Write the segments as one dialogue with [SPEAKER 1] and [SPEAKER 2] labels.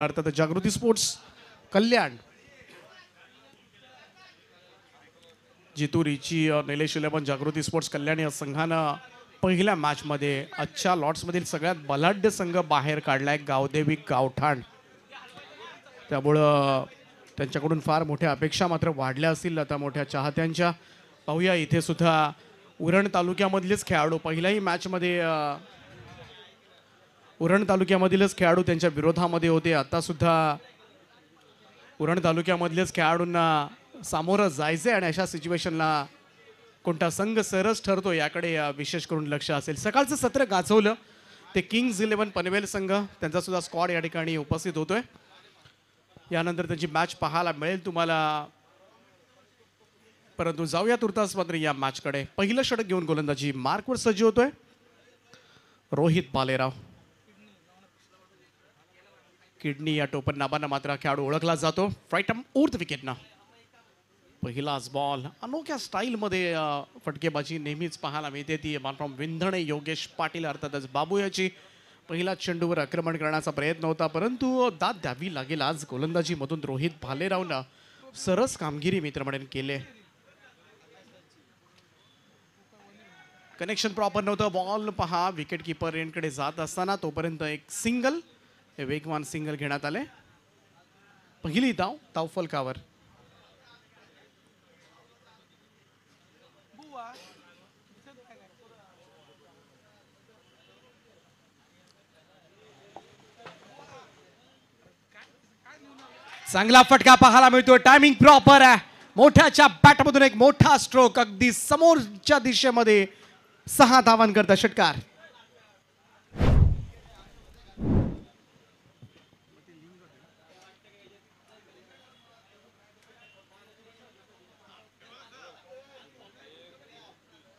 [SPEAKER 1] अर्थात जागृती स्पोर्ट्स कल्याण. जितुरीची रिची निलेश पण जागृती स्पोर्ट्स कल्याण या संघानं पहिल्या मॅचमध्ये आजच्या लॉट्समधील सगळ्यात बलाढ्य संघ बाहेर काढलाय गावदेवी गावठाण. त्यामुळं त्यांच्याकडून फार मोठ्या अपेक्षा मात्र वाढल्या असतील आता मोठ्या चाहत्यांच्या. पाहूया इथे सुद्धा उरण तालुक्यामधलेच खेळाडू पहिल्याही मॅचमध्ये उरण तालुक्यामधीलच खेळाडू त्यांच्या विरोधामध्ये होते. आत्तासुद्धा उरण तालुक्यामधलेच खेळाडूंना सामोरं जायचंय आणि अशा सिच्युएशनला कोणता संघ सरस ठरतो याकडे विशेष करून लक्ष असेल. सकाळचं सत्र गाजवलं. ते किंग्ज इलेव्हन पनवेल संघ त्यांचा सुद्धा स्क्वॉड या ठिकाणी उपस्थित होतोय. यानंतर त्यांची मॅच पाहायला मिळेल तुम्हाला. परंतु जाऊया तुर्तास मात्र या मॅचकडे पहिलं षटक घेऊन गोलंदाजी मार्कवर सज्ज होतोय. रोहित बालेराव किडनी या टोपण नाबानं मात्र खेळाडू ओळखला जातो. फ्राईटम उर्थ विकेटनं पहिलाच बॉल अनोख्या स्टाईलमध्ये फटकेबाजी नेहमीच पाहायला मिळते. ती फ्रॉम विंधणे योगेश पाटील अर्थातच बाबू याची. पहिल्याच चेंडूवर आक्रमण करण्याचा प्रयत्न होता परंतु दाद द्यावी लागेल आज गोलंदाजीमधून रोहित भालेरावनं सरस कामगिरी मित्र म्हणून केले. कनेक्शन प्रॉपर नव्हतं. बॉल पहा विकेट किपर एंडकडे जात असताना तोपर्यंत एक सिंगल हे वेगवान सिंगल घेण्यात आले. पहिली धाव धाव फलकावर. चांगला फटका पाहायला मिळतो टायमिंग प्रॉपर आहे. मोठ्याच्या बॅटमधून एक मोठा स्ट्रोक अगदी समोरच्या दिशेमध्ये सहा धावांकरता षटकार.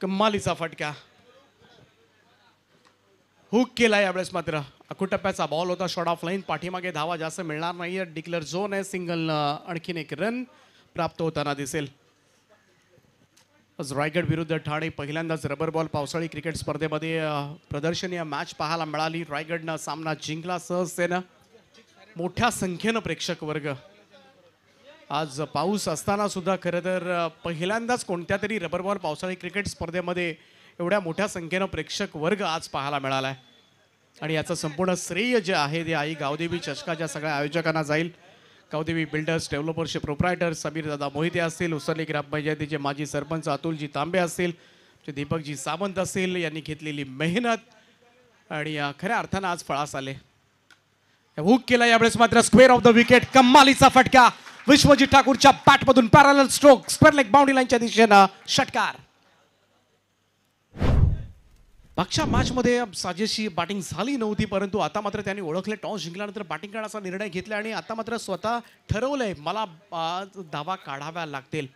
[SPEAKER 1] कम्मालीचा फटका. हुक केला यावेळेस मात्र. अकुटप्प्याचा बॉल होता. शॉर्ट ऑफ लाईन पाठीमागे धावा जास्त मिळणार नाही डिक्लेअर झोन आहे. सिंगल आणखीन एक रन प्राप्त होताना दिसेल. आज रायगड विरुद्ध ठाणे पहिल्यांदाच रबर बॉल पावसाळी क्रिकेट स्पर्धेमध्ये प्रदर्शनीय मॅच पाहायला मिळाली. रायगडनं सामना जिंकला सहजतेनं. मोठ्या संख्येनं प्रेक्षक वर्ग. आज पाऊस असताना सुद्धा खरं तर पहिल्यांदाच कोणत्या तरी रबर बॉल पावसाळी क्रिकेट स्पर्धेमध्ये एवढ्या मोठ्या संख्येनं प्रेक्षक वर्ग आज पाहायला मिळाला आहे आणि याचं संपूर्ण श्रेय जे आहे ते आई गावदेवी चषकाच्या सगळ्या आयोजकांना जाईल. गावदेवी बिल्डर्स डेव्हलपर्सचे प्रोप्रायटर समीर दादा मोहिते असतील उसरली ग्रामपंचायतीचे माजी सरपंच अतुलजी तांबे असतील जे दीपकजी सावंत असतील यांनी घेतलेली मेहनत आणि खऱ्या अर्थानं आज फळास आले. हुक केला यावेळेस मात्र स्क्वेअर ऑफ द विकेट कम्मालीचा फटका. विश्वजी ठाकूरच्या बॅटमधून पॅरल स्ट्रोक स्क्वेअर लेग बाउंड्री लाईनच्या दिशेनं षटकार. मागच्या मॅचमध्ये साजेशी बॅटिंग झाली नव्हती परंतु आता मात्र त्यांनी ओळखले टॉस जिंकल्यानंतर बॅटिंग करण्याचा निर्णय घेतला आणि आता मात्र स्वतः ठरवलंय मला धावा काढाव्या लागतील.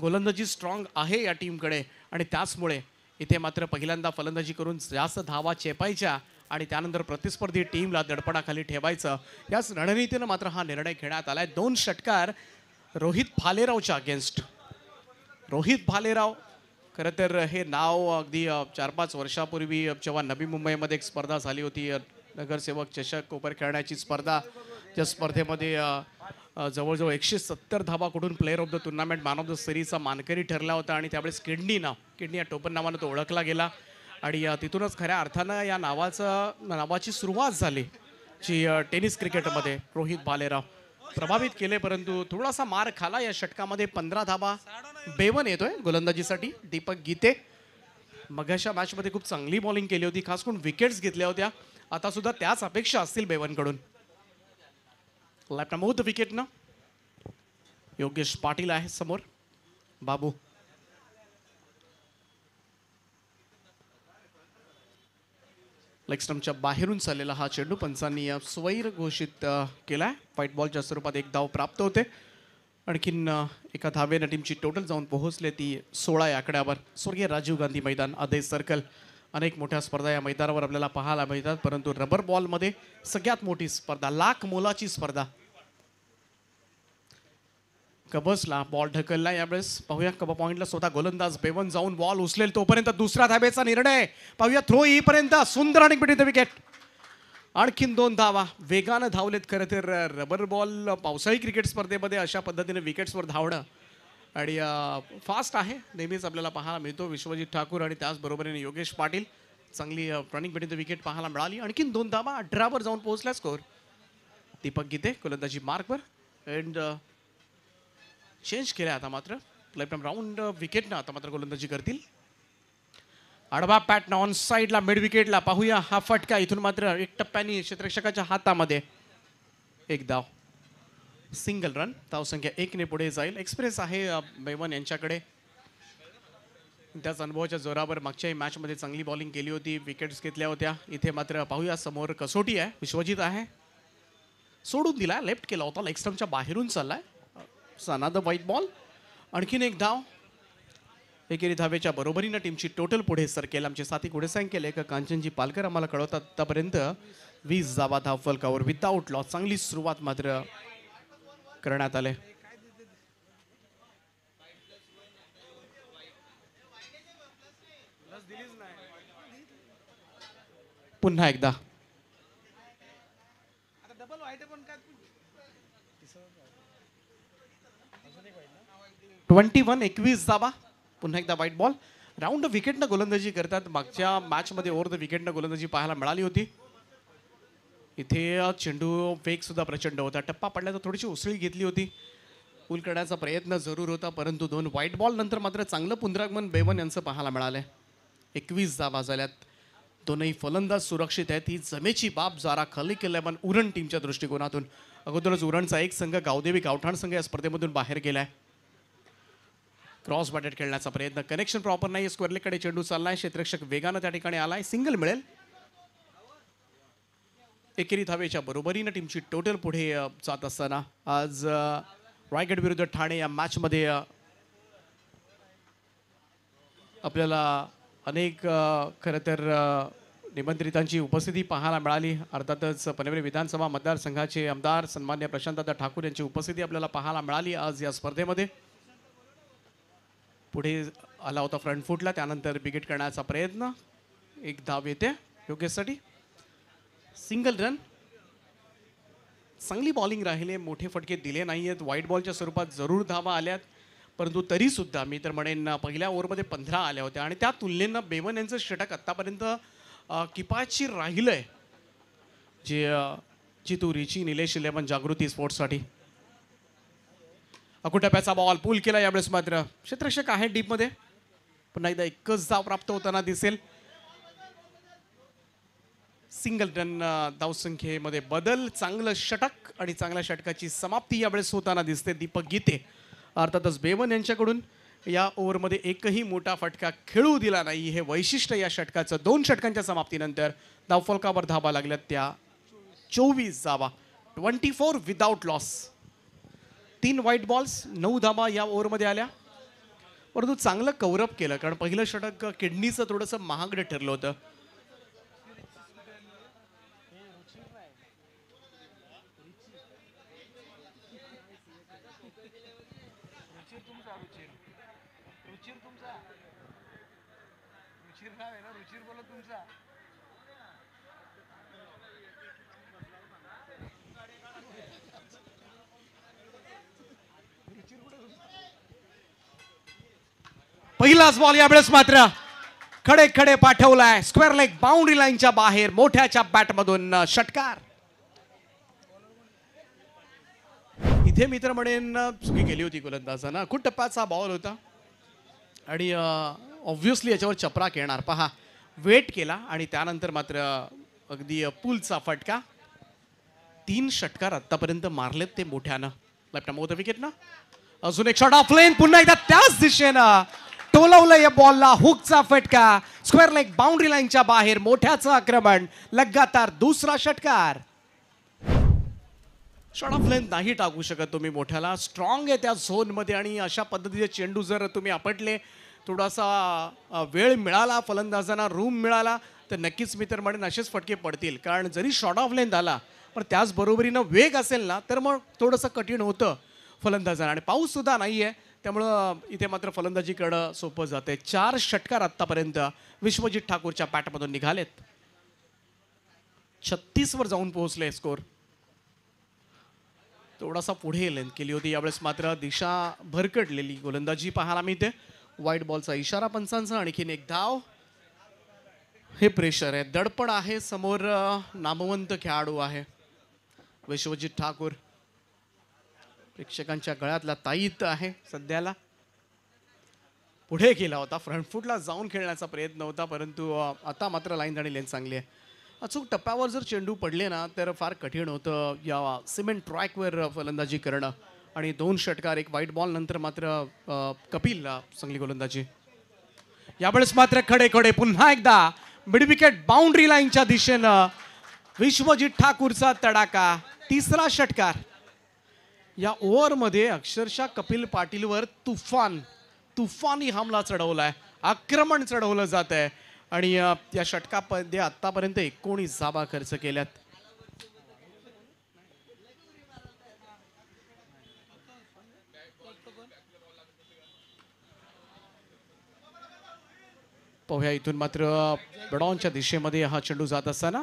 [SPEAKER 1] गोलंदाजी स्ट्रॉंग आहे या टीमकडे आणि त्याचमुळे इथे मात्र पहिल्यांदा फलंदाजी करून जास्त धावा चेपायच्या आणि त्यानंतर प्रतिस्पर्धी टीमला दडपणाखाली ठेवायचं. याच रणनीतीनं मात्र हा निर्णय घेण्यात आला आहे दोन षटकार रोहित भालेरावच्या अगेन्स्ट रोहित भालेराव खरं तर हे नाव अगदी चार पाच वर्षापूर्वी जेव्हा नवी मुंबईमध्ये एक स्पर्धा झाली होती नगरसेवक चषक कोपर खेळण्याची स्पर्धा त्या स्पर्धेमध्ये जवळजवळ एकशे सत्तर धावाकडून player of the tournament man of the सिरीजचा मानकरी ठरला होता आणि त्यावेळेस किडनी नाव किडनी या टोपन नावानं तो ओळखला गेला. आणि तिथूनच खऱ्या अर्थानं या नावाचं नावाची सुरुवात झाली जी टेनिस क्रिकेटमध्ये रोहित भालेराव प्रभावित केले परंतु थोडासा मार खाला या षटकामध्ये. पंधरा धाबा बेवन येतोय गोलंदाजीसाठी. दीपक गीते मगाशा मॅचमध्ये खूप चांगली बॉलिंग केली होती खास करून विकेट्स घेतल्या होत्या. आता सुद्धा त्याच अपेक्षा असतील बेवनकडून. लेफ्ट विकेटनं योगेश पाटील आहे समोर. बाबू लेग स्टम्पच्या बाहेरून चाललेला हा चेंडू पंचांनी स्वैर घोषित केला केलाय व्हाईट बॉलच्या स्वरूपात एक धाव प्राप्त होते. आणखीन एका धावेनं टीमची टोटल जाऊन पोहोचले ती सोळा या आकड्यावर. स्वर्गीय राजीव गांधी मैदान अदय सर्कल अनेक मोठ्या स्पर्धा या मैदानावर आपल्याला पाहायला मिळतात परंतु रबर बॉलमध्ये सगळ्यात मोठी स्पर्धा लाख मोलाची स्पर्धा. कबसला बॉल ढकलला. यावेळेस पाहूया कब पॉइंटला स्वतः गोलंदाज बेवन जाऊन बॉल उचलेल तोपर्यंत दुसरा धाब्याचा निर्णय. पाहूया थ्रो येईपर्यंत. सुंदर आणि विकेट आणखीन दोन धावा. वेगानं धावलेत खरं तर रबर बॉल पावसाळी क्रिकेट स्पर्धेमध्ये अशा पद्धतीने विकेट्सवर धावणं. आणि फास्ट आहे. नेहमीच आपल्याला पाहायला मिळतो. विश्वजित ठाकूर आणि त्याचबरोबरीने योगेश पाटील. चांगली रनिंग बिटवीन द विकेट पाहायला मिळाली. आणखीन दोन धावा. अठरावर जाऊन पोहोचला स्कोर दीपक गीते गोलंदाजी मार्कवर अँड चेंज केल्या आता मात्र. लेफ्ट राऊंड विकेटनं आता मात्र गोलंदाजी करतील. आडवा पॅटनं ऑन साईडला मिड विकेटला पाहूया हा फटका इथून मात्र एक टप्प्याने क्षेत्रक्षकाच्या हातामध्ये. एक धाव. सिंगल रन धावसंख्या एकने पुढे जाईल. एक्सप्रेस आहे uh, अ, बेवन यांच्याकडे. त्याच अनुभवाच्या जोरावर मागच्याही मॅचमध्ये चांगली बॉलिंग केली होती. विकेट्स घेतल्या होत्या. इथे मात्र पाहूया समोर कसोटी आहे. विश्वजित आहे. सोडून दिला लेफ्ट केला होता. लेग स्टम्पच्या बाहेरून चाललाय. सनाद व्हाईट बॉल आणखीन एक धाव एकेरी धावेच्या बरोबरीनं टीमची टोटल पुढे सरकेल आमचे साथी पुढे सांगेल का कांचनजी पालकर आम्हाला कळवतात आतापर्यंत वीस जावा धाव फलकावर विदाऊट लॉस चांगली सुरुवात मात्र करण्यात आले. पुन्हा एकदा. ट्वेंटी वन एकवीस जावा. पुन्हा एकदा वाईट बॉल राऊंड विकेटनं गोलंदाजी करतात. मागच्या मॅचमध्ये ओव्हर द विकेटनं गोलंदाजी पाहायला मिळाली होती. इथे चेंडू वेगसुद्धा प्रचंड होता. टप्पा पडल्याचा थोडीशी उसळी घेतली होती. पूल करण्याचा प्रयत्न जरूर होता परंतु दोन व्हाईट बॉल नंतर मात्र चांगलं पुनरागमन बेवन यांचं पाहायला मिळालं एकवीस जावा झाल्यात. दोनही फलंदाज सुरक्षित आहेत. ही जमेची बाब जरा खलिक पण उरण टीमच्या दृष्टिकोनातून. अगोदरच उरणचा एक संघ गावदेवी गावठाण संघ या स्पर्धेमधून बाहेर गेलाय. क्रॉस बॅटेड खेळण्याचा प्रयत्न. कनेक्शन प्रॉपर नाही स्क्वेअरलेकडे चेंडू चाललाय. क्षेत्ररक्षक वेगानं त्या ठिकाणी आलाय. सिंगल मिळेल. एकेरी धावेच्या बरोबरीनं टीमची टोटल पुढे जात असताना. आज रायगड विरुद्ध ठाणे या मॅचमध्ये आपल्याला अनेक खरं तर निमंत्रितांची उपस्थिती पाहायला मिळाली. अर्थातच पनवेल विधानसभा मतदारसंघाचे आमदार सन्मान्य प्रशांतदा ठाकूर यांची उपस्थिती आपल्याला पाहायला मिळाली आज या स्पर्धेमध्ये. पुढे आला होता फ्रंट फुटला त्यानंतर बिगेट करण्याचा प्रयत्न. एक धाव येते योगेशसाठी. सिंगल रन चांगली बॉलिंग राहिले मोठे फटके दिले नाही आहेत व्हाईट बॉलच्या स्वरूपात जरूर धावा आल्यात. परंतु तरीसुद्धा मी तर म्हणेन पहिल्या ओव्हरमध्ये पंधरा आल्या होत्या. आणि त्या तुलनेनं बेमन यांचं षटक आत्तापर्यंत किपाची राहिलं आहे जे अ, चितुरीची निलेश इलेवन जागृती स्पोर्ट्ससाठी अकुटप्याचा बॉल पूल केला यावेळेस मात्र. क्षेत्रक्षक आहे डीपमध्ये पुन्हा एकदा एकच धाव प्राप्त होताना दिसेल. सिंगल रन धावसंख्येमध्ये बदल चांगलं षटक आणि चांगल्या षटकाची समाप्ती यावेळेस होताना दिसते. दीपक गीते अर्थातच बेवन यांच्याकडून या ओव्हरमध्ये एकही मोठा फटका खेळू दिला नाही. हे वैशिष्ट्य या षटकाचं. दोन षटकांच्या समाप्तीनंतर धावफलकावर धावा लागल्यात त्या चोवीस जावा ट्वेंटी फोर विदाऊट लॉस. तीन व्हाईट बॉल्स नऊ धाबा या ओव्हरमध्ये आल्या. परंतु चांगलं कौरप केलं कारण पहिलं षटक किडनीचं थोडंसं महागडं ठरलं होतं. पहिलाच बॉल यावेळेस मात्र खडे खडे पाठवलाय स्क्वेअर लेग बाउंड्री लाईनच्या बाहेर मोठ्याच्या बॅटमधून मधून षटकार. इथे मित्र म्हणेन चुकी केली होती गोलंदाजानं. खूप टप्प्याचा बॉल होता. आणि ऑब्व्हियसली याच्यावर चपराक येणार पहा वेट केला आणि त्यानंतर मात्र अगदी पुलचा फटका. तीन षटकार आतापर्यंत मारलेत ते मोठ्यानं. लेफ्ट मोठं विकेट ना. अजून एक शॉट ऑफ लेन पुन्हा एकदा त्याच दिशेनं. टोलवलं या बॉलला हुकचा फटका. स्क्वेअर लेग बाउंड्री लाईनच्या बाहेर मोठ्याचं आक्रमण. लगातार दुसरा षटकार. शॉट ऑफ लेंथ नाही टाकू शकत तुम्ही मोठ्याला. स्ट्रॉंग आहे त्या झोनमध्ये आणि अशा पद्धतीचे चेंडू जर तुम्ही आपटले थोडासा वेळ मिळाला फलंदाजांना रूम मिळाला तर नक्कीच मी तर म्हणेन असेच फटके पडतील. कारण जरी शॉर्ट ऑफ लेंथ आला पण त्याचबरोबरीनं वेग असेल ना तर मग थोडंसं कठीण होतं फलंदाजांना. आणि पाऊससुद्धा नाही आहे त्यामुळं इथे मात्र फलंदाजी करणं सोपं जाते चार षटकार आत्तापर्यंत विश्वजित ठाकूरच्या बॅटमधून निघालेत. छत्तीसवर जाऊन पोहोचले स्कोर. थोडासा पुढे लेंथ केली होती यावेळेस मात्र दिशा भरकटलेली. गोलंदाजी पाहायला मिळते. वाईट बॉलचा इशारा पंचांचा आणखीन एक धाव. हे प्रेशर आहे. दडपण आहे समोर नामवंत खेळाडू आहे. विश्वजित ठाकूर. प्रेक्षकांच्या गळ्यातला ताईत आहे सध्याला. पुढे गेला होता फ्रंटफूटला जाऊन खेळण्याचा प्रयत्न होता परंतु आता मात्र लाईन आणि लेन चांगली आहे. अचूक टप्प्यावर जर चेंडू पडले ना तर फार कठीण होतं या सिमेंट ट्रॅकवर फलंदाजी करणं. आणि दोन षटकार एक वाईट बॉल नंतर मात्र कपिल चांगली गोलंदाजी. यावेळेस मात्र खडे खडे पुन्हा एकदा मिडविकेट बाउंड्री लाईनच्या दिशेनं विश्वजित ठाकूरचा तडाका तिसरा षटकार. या ओव्हरमध्ये अक्षरशः कपिल पाटीलवर तुफान तुफानी हमला चढवलाय आक्रमण चढवलं जात आहे आणि या षटकामध्ये आतापर्यंत एकोणीस जाबा खर्च केल्यात. पाहूया इथून मात्र बडॉनच्या दिशेमध्ये हा चेंडू जात असताना.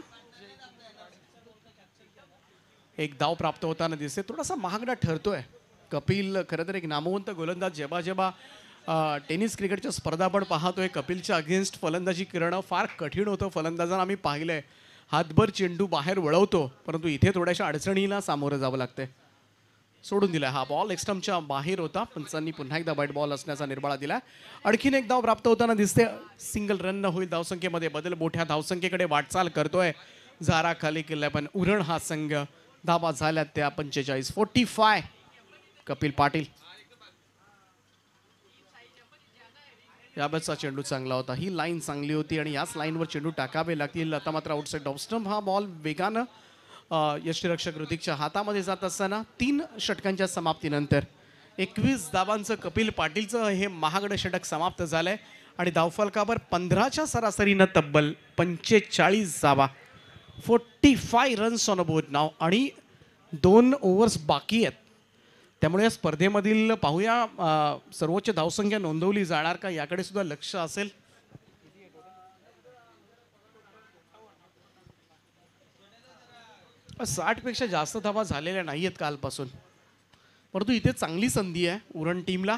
[SPEAKER 1] एक धाव प्राप्त होताना दिसते. थोडासा महागडा ठरतोय. कपिल खरं तर एक नामवंत गोलंदाज जेव्हा जेव्हा टेनिस क्रिकेटच्या स्पर्धा आपण पाहतोय. कपिलच्या अगेन्स्ट फलंदाजी करणं फार कठीण होतं. फलंदाजांना आम्ही पाहिलंय. हातभर चेंडू बाहेर वळवतो परंतु इथे थोड्याशा अडचणीला सामोरं जावं लागते सोडून दिला हा बॉल एक्स्टमच्या बाहेर होता पंचांनी पुन्हा एकदा वाईट बॉल असण्याचा निर्बाळा दिला आणखीन एक धाव प्राप्त होताना दिसते सिंगल रन न होईल धावसंख्येमध्ये बदल. मोठ्या धावसंख्येकडे वाटचाल करतोय. झारा खाली केलाय पण उरण हा संघ. धाबा झाल्यात त्या पंचेचाळीस. Forty five. कपिल पाटील. याबाबतचा चेंडू चांगला होता. ही लाईन चांगली होती आणि याच लाईनवर चेंडू टाकावे लागतील. आता मात्र आउटसाईड ऑफस्टम हा बॉल वेगानं यष्टीरक्षक ऋतिकच्या हातामध्ये जात असताना तीन षटकांच्या समाप्तीनंतर. एकवीस धावांचं कपिल पाटीलचं हे महागडं षटक समाप्त झालंय. आणि धावफलकावर पंधराच्या सरासरीनं तब्बल पंचेचाळीस धावा. Forty five runs on a board नाव आणि दोन ओव्हर्स बाकी आहेत. त्यामुळे या स्पर्धेमधील पाहूया सर्वोच्च धावसंख्या नोंदवली जाणार का याकडे सुद्धा लक्ष असेल. साठपेक्षा जास्त धावा झालेल्या नाही आहेत कालपासून. परंतु इथे चांगली संधी आहे उरण टीमला.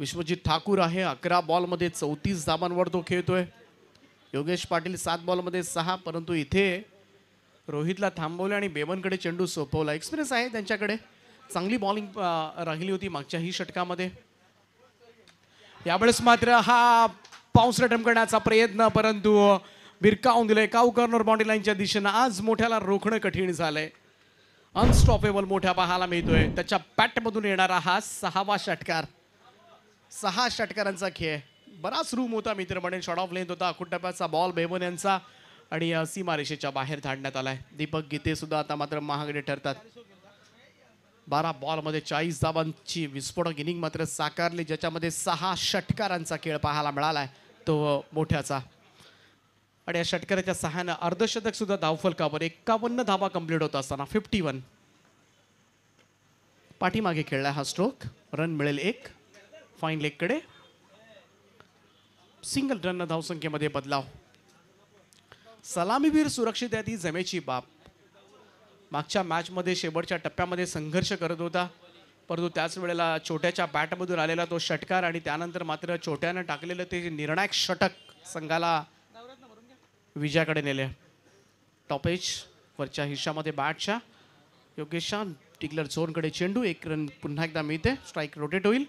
[SPEAKER 1] विश्वजित ठाकूर आहे अकरा बॉलमध्ये चौतीस धावांवर तो खेळतोय. योगेश पाटील सात बॉलमध्ये सहा परंतु इथे रोहितला थांबवले आणि बेबनकडे चेंडू सोपवला. एक्सपिरियन्स आहे त्यांच्याकडे. चांगली बॉलिंग राहिली होती मागच्याही षटकामध्ये. यावेळेस मात्र हा पाऊस रटम करण्याचा प्रयत्न परंतु भिरकावून दिलंय. काऊ कॉर्नर बाउंड्री लाईनच्या दिशेनं आज मोठ्याला रोखणं कठीण झालंय. अनस्टॉपेबल मोठ्या पाहायला मिळतोय. त्याच्या पॅटमधून येणारा हा सहावा षटकार. सहा षटकारांचा खेळ. बराच रूम होता मित्र म्हणेन. शॉर्ट ऑफ लेंथ होता. अकुट टप्प्याचा बॉल बेबन यांचा. आणि अ, सीमारेषेच्या बाहेर धाडण्यात आलाय. दीपक गीते सुद्धा आता मात्र महागडे ठरतात. बारा बॉलमध्ये चाळीस धावांची विस्फोटक इनिंग मात्र साकारली ज्याच्यामध्ये सहा षटकारांचा खेळ पाहायला मिळालाय. तो मोठ्याचा. आणि या षटकाराच्या सहाय्यानं अर्धशतक सुद्धा धावफलकावर एक्कावन्न धावा कंप्लीट होत असताना फिफ्टी वन पाठीमागे खेळला हा स्ट्रोक रन मिळेल एक. फाईन लेगकडे सिंगल रन धावसंख्येमध्ये बदलाव. सलामीवीर सुरक्षित आहे ती जमेची बाब. मागच्या मॅचमध्ये शेवटच्या टप्प्यामध्ये संघर्ष करत होता. परंतु त्याच वेळेला छोट्याच्या बॅटमधून आलेला तो षटकार आणि त्यानंतर मात्र छोट्यानं टाकलेलं ते निर्णायक षटक संघाला विजयाकडे नेले. टॉपेज वरच्या हिश्शामध्ये बॅटच्या योगेशच्या टिकलर झोनकडे चेंडू एक रन पुन्हा एकदा मिळते. स्ट्राईक रोटेट होईल.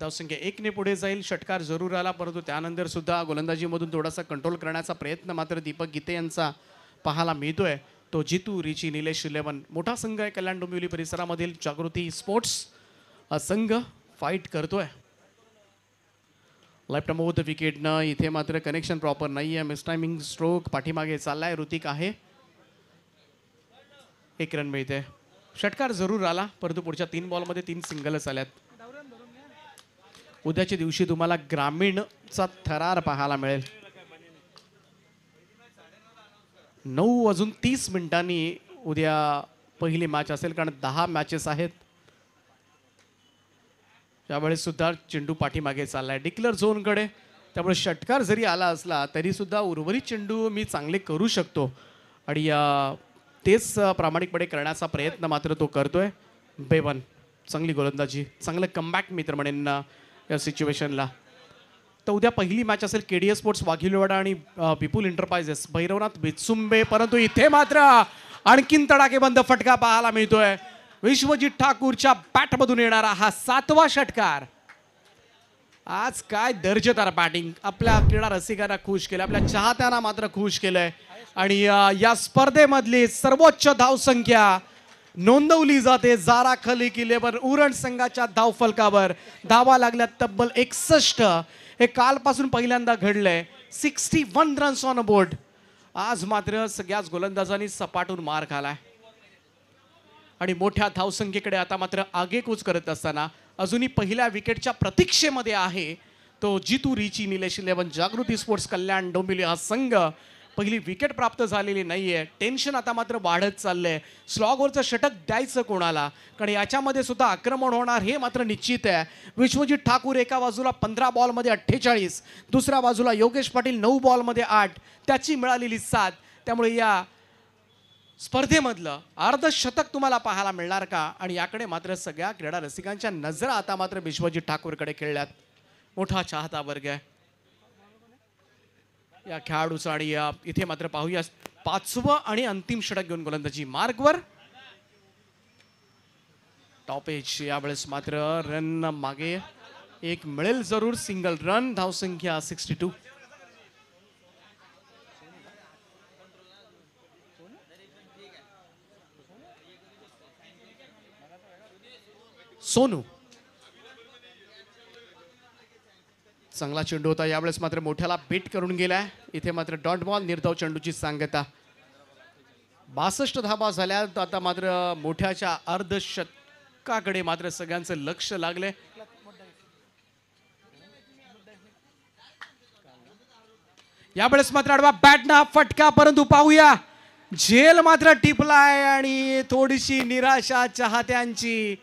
[SPEAKER 1] धावसंख्या एकने पुढे जाईल षटकार जरूर आला परंतु त्यानंतर सुद्धा गोलंदाजीमधून थोडासा कंट्रोल करण्याचा प्रयत्न मात्र दीपक गीते यांचा पाहायला मिळतोय. तो जितू रिची निलेश इलेवन मोठा संघ आहे कल्याण डोंबिवली परिसरामधील जागृती स्पोर्ट्स हा संघ फाईट करतोय. लेफ्ट मोथ विकेटनं इथे मात्र कनेक्शन प्रॉपर नाही आहे मिसटायमिंग स्ट्रोक पाठीमागे चाललाय ऋतिक आहे. एक रन मिळते षटकार जरूर आला परंतु पुढच्या तीन बॉलमध्ये तीन सिंगलच आल्यात. उद्याच्या दिवशी तुम्हाला ग्रामीणचा थरार पाहायला मिळेल. नऊ वाजून तीस मिनिटांनी उद्या पहिली मॅच असेल कारण दहा मॅचेस आहेत. त्यावेळेस सुद्धा चेंडू पाठीमागे चाललाय. डिक्लर झोनकडे त्यामुळे षटकार जरी आला असला तरी सुद्धा उर्वरित चेंडू मी चांगले करू शकतो. आणि तेच प्रामाणिकपणे करण्याचा प्रयत्न मात्र तो करतोय. बेवन. चांगली गोलंदाजी. चांगलं कमबॅक मित्र म्हणेन या सिच्युएशनला तर उद्या पहिली मॅच असेल K D S sports Waghilwada आणि अ, पिपुल एंटरप्राइजेस भैरवनाथ बिचुंबे परंतु इथे मात्र आणखीन तडाकेबंद फटका पाहायला मिळतोय. विश्वजित ठाकूरच्या बॅटमधून येणारा हा सातवा षटकार. आज काय दर्जेदार बॅटिंग आपल्या क्रीडा रसिकांना खुश केलं आपल्या चाहत्यांना मात्र खुश केलंय. आणि या स्पर्धेमधली सर्वोच्च धावसंख्या नोंदवली जाते जारा खली किल्लेवर उरण संघाच्या धावफलकावर. धावा लागल्या तब्बल एकसष्ट. हे कालपासून पहिल्यांदा घडलंय. Sixty one runs on board आज मात्र सगळ्याच गोलंदाजांनी सपाटून मार खालाय. आणि मोठ्या धावसंख्येकडे आता मात्र आगेकूच करत असताना अजूनही पहिल्या विकेटच्या प्रतीक्षेमध्ये आहे तो जितू रिची निलेश इलेवन जागृती स्पोर्ट्स कल्याण डोंबिवली हा संघ. पहिली विकेट प्राप्त झालेली नाही आहे टेन्शन आता मात्र वाढत चाललं आहे स्लॉगवरचं षटक द्यायचं कोणाला? कारण याच्यामध्ये सुद्धा आक्रमण होणार हे मात्र निश्चित आहे. विश्वजित ठाकूर एका बाजूला पंधरा बॉलमध्ये अठ्ठेचाळीस दुसऱ्या बाजूला योगेश पाटील नऊ बॉलमध्ये आठ. त्याची मिळालेली सात. त्यामुळे या स्पर्धेमधलं अर्धशतक तुम्हाला पाहायला मिळणार का? आणि याकडे मात्र सगळ्या क्रीडा रसिकांच्या नजरा आता मात्र विश्वजित ठाकूरकडे खेळल्यात. मोठा चाहता वर्ग आहे. या खेळाडूचा आणि या इथे मात्र पाहूया. पाचवं आणि अंतिम षटक घेऊन गोलंदाजी. मार्गवर टॉपेज यावेळेस मात्र रन मागे. एक मिळेल जरूर सिंगल रन धावसंख्या सिक्स्टी टू सोनू. चांगला चेंडू होता. यावेळेस मात्र मोठ्याला बीट करून गेलाय. इथे मात्र डॉट बॉल निर्धाव चेंडूची सांगता. बासष्ट धाबा झाल्या. तर आता मात्र मोठ्याच्या अर्धशतकाकडे मात्र सगळ्यांचं लक्ष लागले यावेळेस मात्र आडवा बॅटना फटका परंतु पाहूया. झेल मात्र टिपलाय आणि थोडीशी निराशा चाहत्यांची.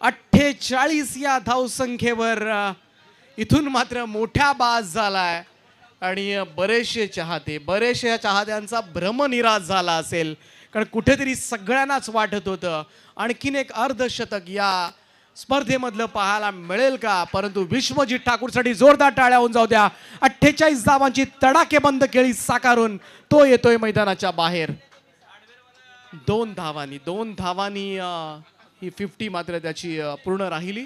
[SPEAKER 1] अठ्ठेचाळीस या धावसंख्येवर इथून मात्र मोठ्या बाज झालाय. आणि बरेचसे चाहते बरेचशा चाहत्यांचा भ्रमनिराश झाला असेल. कारण कुठेतरी सगळ्यांनाच वाटत होतं आणखीन एक अर्धशतक या स्पर्धेमधलं पाहायला मिळेल का? परंतु विश्वजित ठाकूरसाठी जोरदार टाळ्या होऊन जाऊ द्या. अठ्ठेचाळीस धावांची तडाकेबंद खेळी साकारून तो येतोय मैदानाच्या बाहेर. दोन धावांनी दोन धावांनी ही फिफ्टी मात्र त्याची पूर्ण राहिली.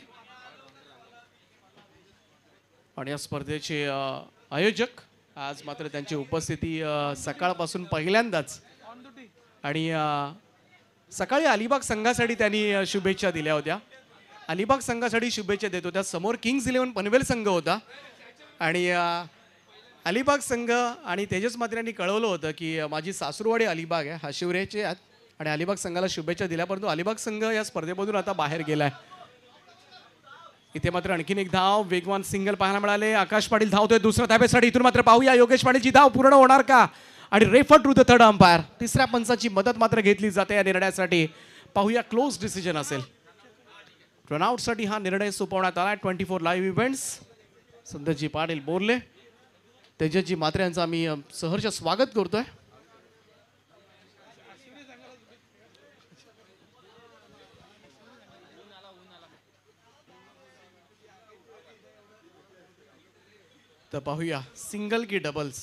[SPEAKER 1] आणि या स्पर्धेचे आयोजक आज मात्र त्यांची उपस्थिती सकाळपासून पहिल्यांदाच. आणि सकाळी अलिबाग संघासाठी त्यांनी शुभेच्छा दिल्या होत्या. अलिबाग संघासाठी शुभेच्छा देत होत्या. समोर किंग्ज इलेव्हन पनवेल संघ होता. आणि अलिबाग संघ आणि तेजस मात्र्यांनी कळवलं होतं की माझी सासूरवाडी अलिबाग आहे हा शिवरेचे आहेत आणि अलिबाग संघाला शुभेच्छा दिल्या परंतु अलिबाग संघ या स्पर्धेमधून आता बाहेर गेलाय. इथे मात्र आणखीन एक धाव वेगवान सिंगल पाहायला मिळाले. आकाश पाटील धावतोय दुसऱ्या धाब्यासाठी. इथून मात्र पाहूया. योगेश पाटीलची धाव पूर्ण होणार का? आणि refer to the third umpire तिसऱ्या पंचाची मदत मात्र घेतली जाते या निर्णयासाठी. पाहूया क्लोज डिसिजन असेल. रनआउटसाठी हा निर्णय सोपवण्यात आला. Twenty four live events Sandarji Patil Borle Tejasji Mhatre यांचं आम्ही सहर्ष स्वागत करतोय. तर पाहूया. सिंगल की डबल्स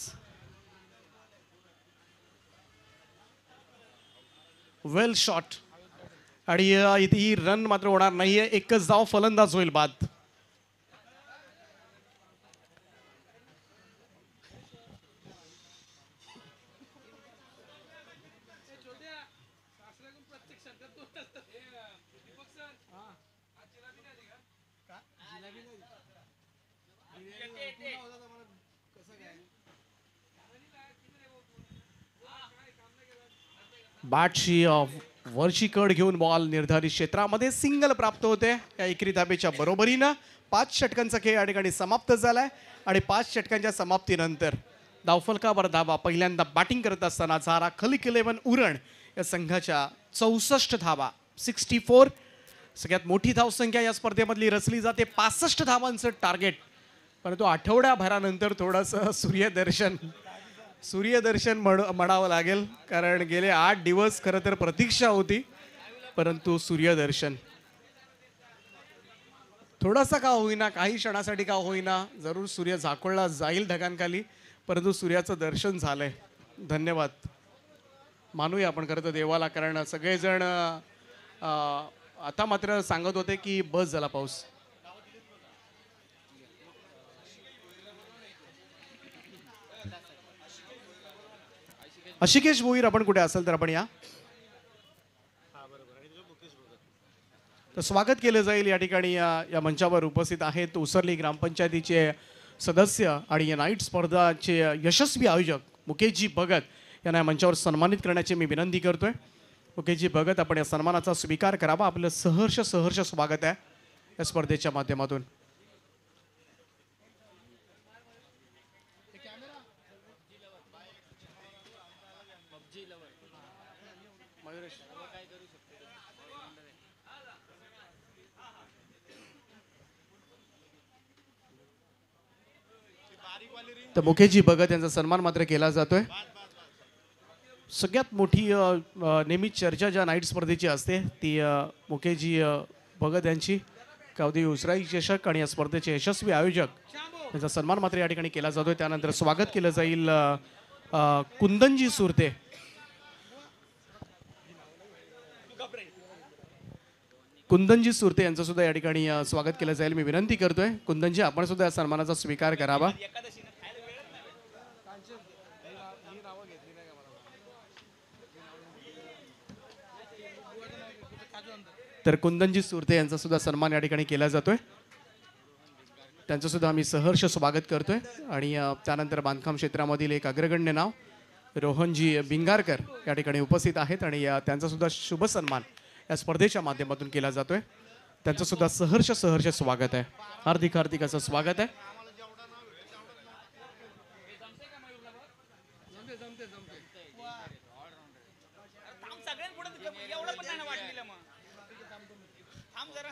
[SPEAKER 1] वेल शॉट आणि इथे ही रन मात्र होणार नाहीये. एकच जाव फलंदाज होईल बाद. बॅटची अ, वरची कड घेऊन बॉल निर्धारित क्षेत्रामध्ये सिंगल प्राप्त होते. या एकरी धाबेच्या बरोबरीनं पाच षटकांचा खेळ या ठिकाणी समाप्त झालाय आणि पाच षटकांच्या समाप्तीनंतर धावफलकावर धावा. पहिल्यांदा बॅटिंग करत असताना झारा खलिक इलेव्हन उरण या संघाच्या चौसष्ट धावा. सिक्स्टी फोर सगळ्यात मोठी धावसंख्या या स्पर्धेमधली रचली जाते. पासष्ट धावांचं टार्गेट परंतु आठवड्याभरानंतर थोडंसं सूर्यदर्शन सूर्यदर्शन म्हण म्हणावं लागेल. कारण गेले आठ दिवस खरं तर प्रतीक्षा होती परंतु सूर्यदर्शन. थोडासा का होईना काही क्षणासाठी का होईना जरूर सूर्य झाकोळला जाईल ढगांखाली परंतु सूर्याचं दर्शन झालंय. धन्यवाद. मानूया आपण खरं तर देवाला कारण सगळेजण आता मात्र सांगत होते की बस झाला पाऊस. अशिकेश भोईर आपण कुठे असेल तर आपण या. तर स्वागत केलं जाईल या ठिकाणी या या मंचावर उपस्थित आहेत उसरली ग्रामपंचायतीचे सदस्य आणि या नाईट स्पर्धाचे यशस्वी आयोजक मुकेशजी भगत. यांना या मंचावर सन्मानित करण्याची मी विनंती करतोय. मुकेशजी भगत आपण या सन्मानाचा स्वीकार करावा. आपलं सहर्ष सहर्ष स्वागत आहे या स्पर्धेच्या माध्यमातून. तर मुकेशजी भगत यांचा सन्मान मात्र केला जातोय. सगळ्यात मोठी नेहमी चर्चा ज्या नाईट स्पर्धेची असते ती अ, मुकेशजी भगत यांची कावदी उसराई चषक आणि या स्पर्धेचे यशस्वी आयोजक यांचा सन्मान मात्र या ठिकाणी केला जातोय. त्यानंतर स्वागत केलं जाईल कुंदनजी सुरते. कुंदनजी सुरते यांचं सुद्धा या ठिकाणी स्वागत केलं जाईल. मी विनंती करतोय कुंदनजी आपण सुद्धा या सन्मानाचा स्वीकार करावा. तर कुंदनजी सुरते यांचा सुद्धा सन्मान या ठिकाणी केला जातोय. त्यांचं सुद्धा आम्ही सहर्ष स्वागत करतोय. आणि त्यानंतर बांधकाम क्षेत्रामधील एक अग्रगण्य नाव रोहनजी बिंगारकर या ठिकाणी उपस्थित आहेत आणि त्यांचा सुद्धा शुभ सन्मान या स्पर्धेच्या माध्यमातून केला जातोय. त्यांचं सुद्धा सहर्ष सहर्ष स्वागत आहे. हार्दिक हार्दिक असं स्वागत आहे
[SPEAKER 2] थांब सगळ्यात पुढे एवढं पण नाही ना वाटलेलं मग थांब जरा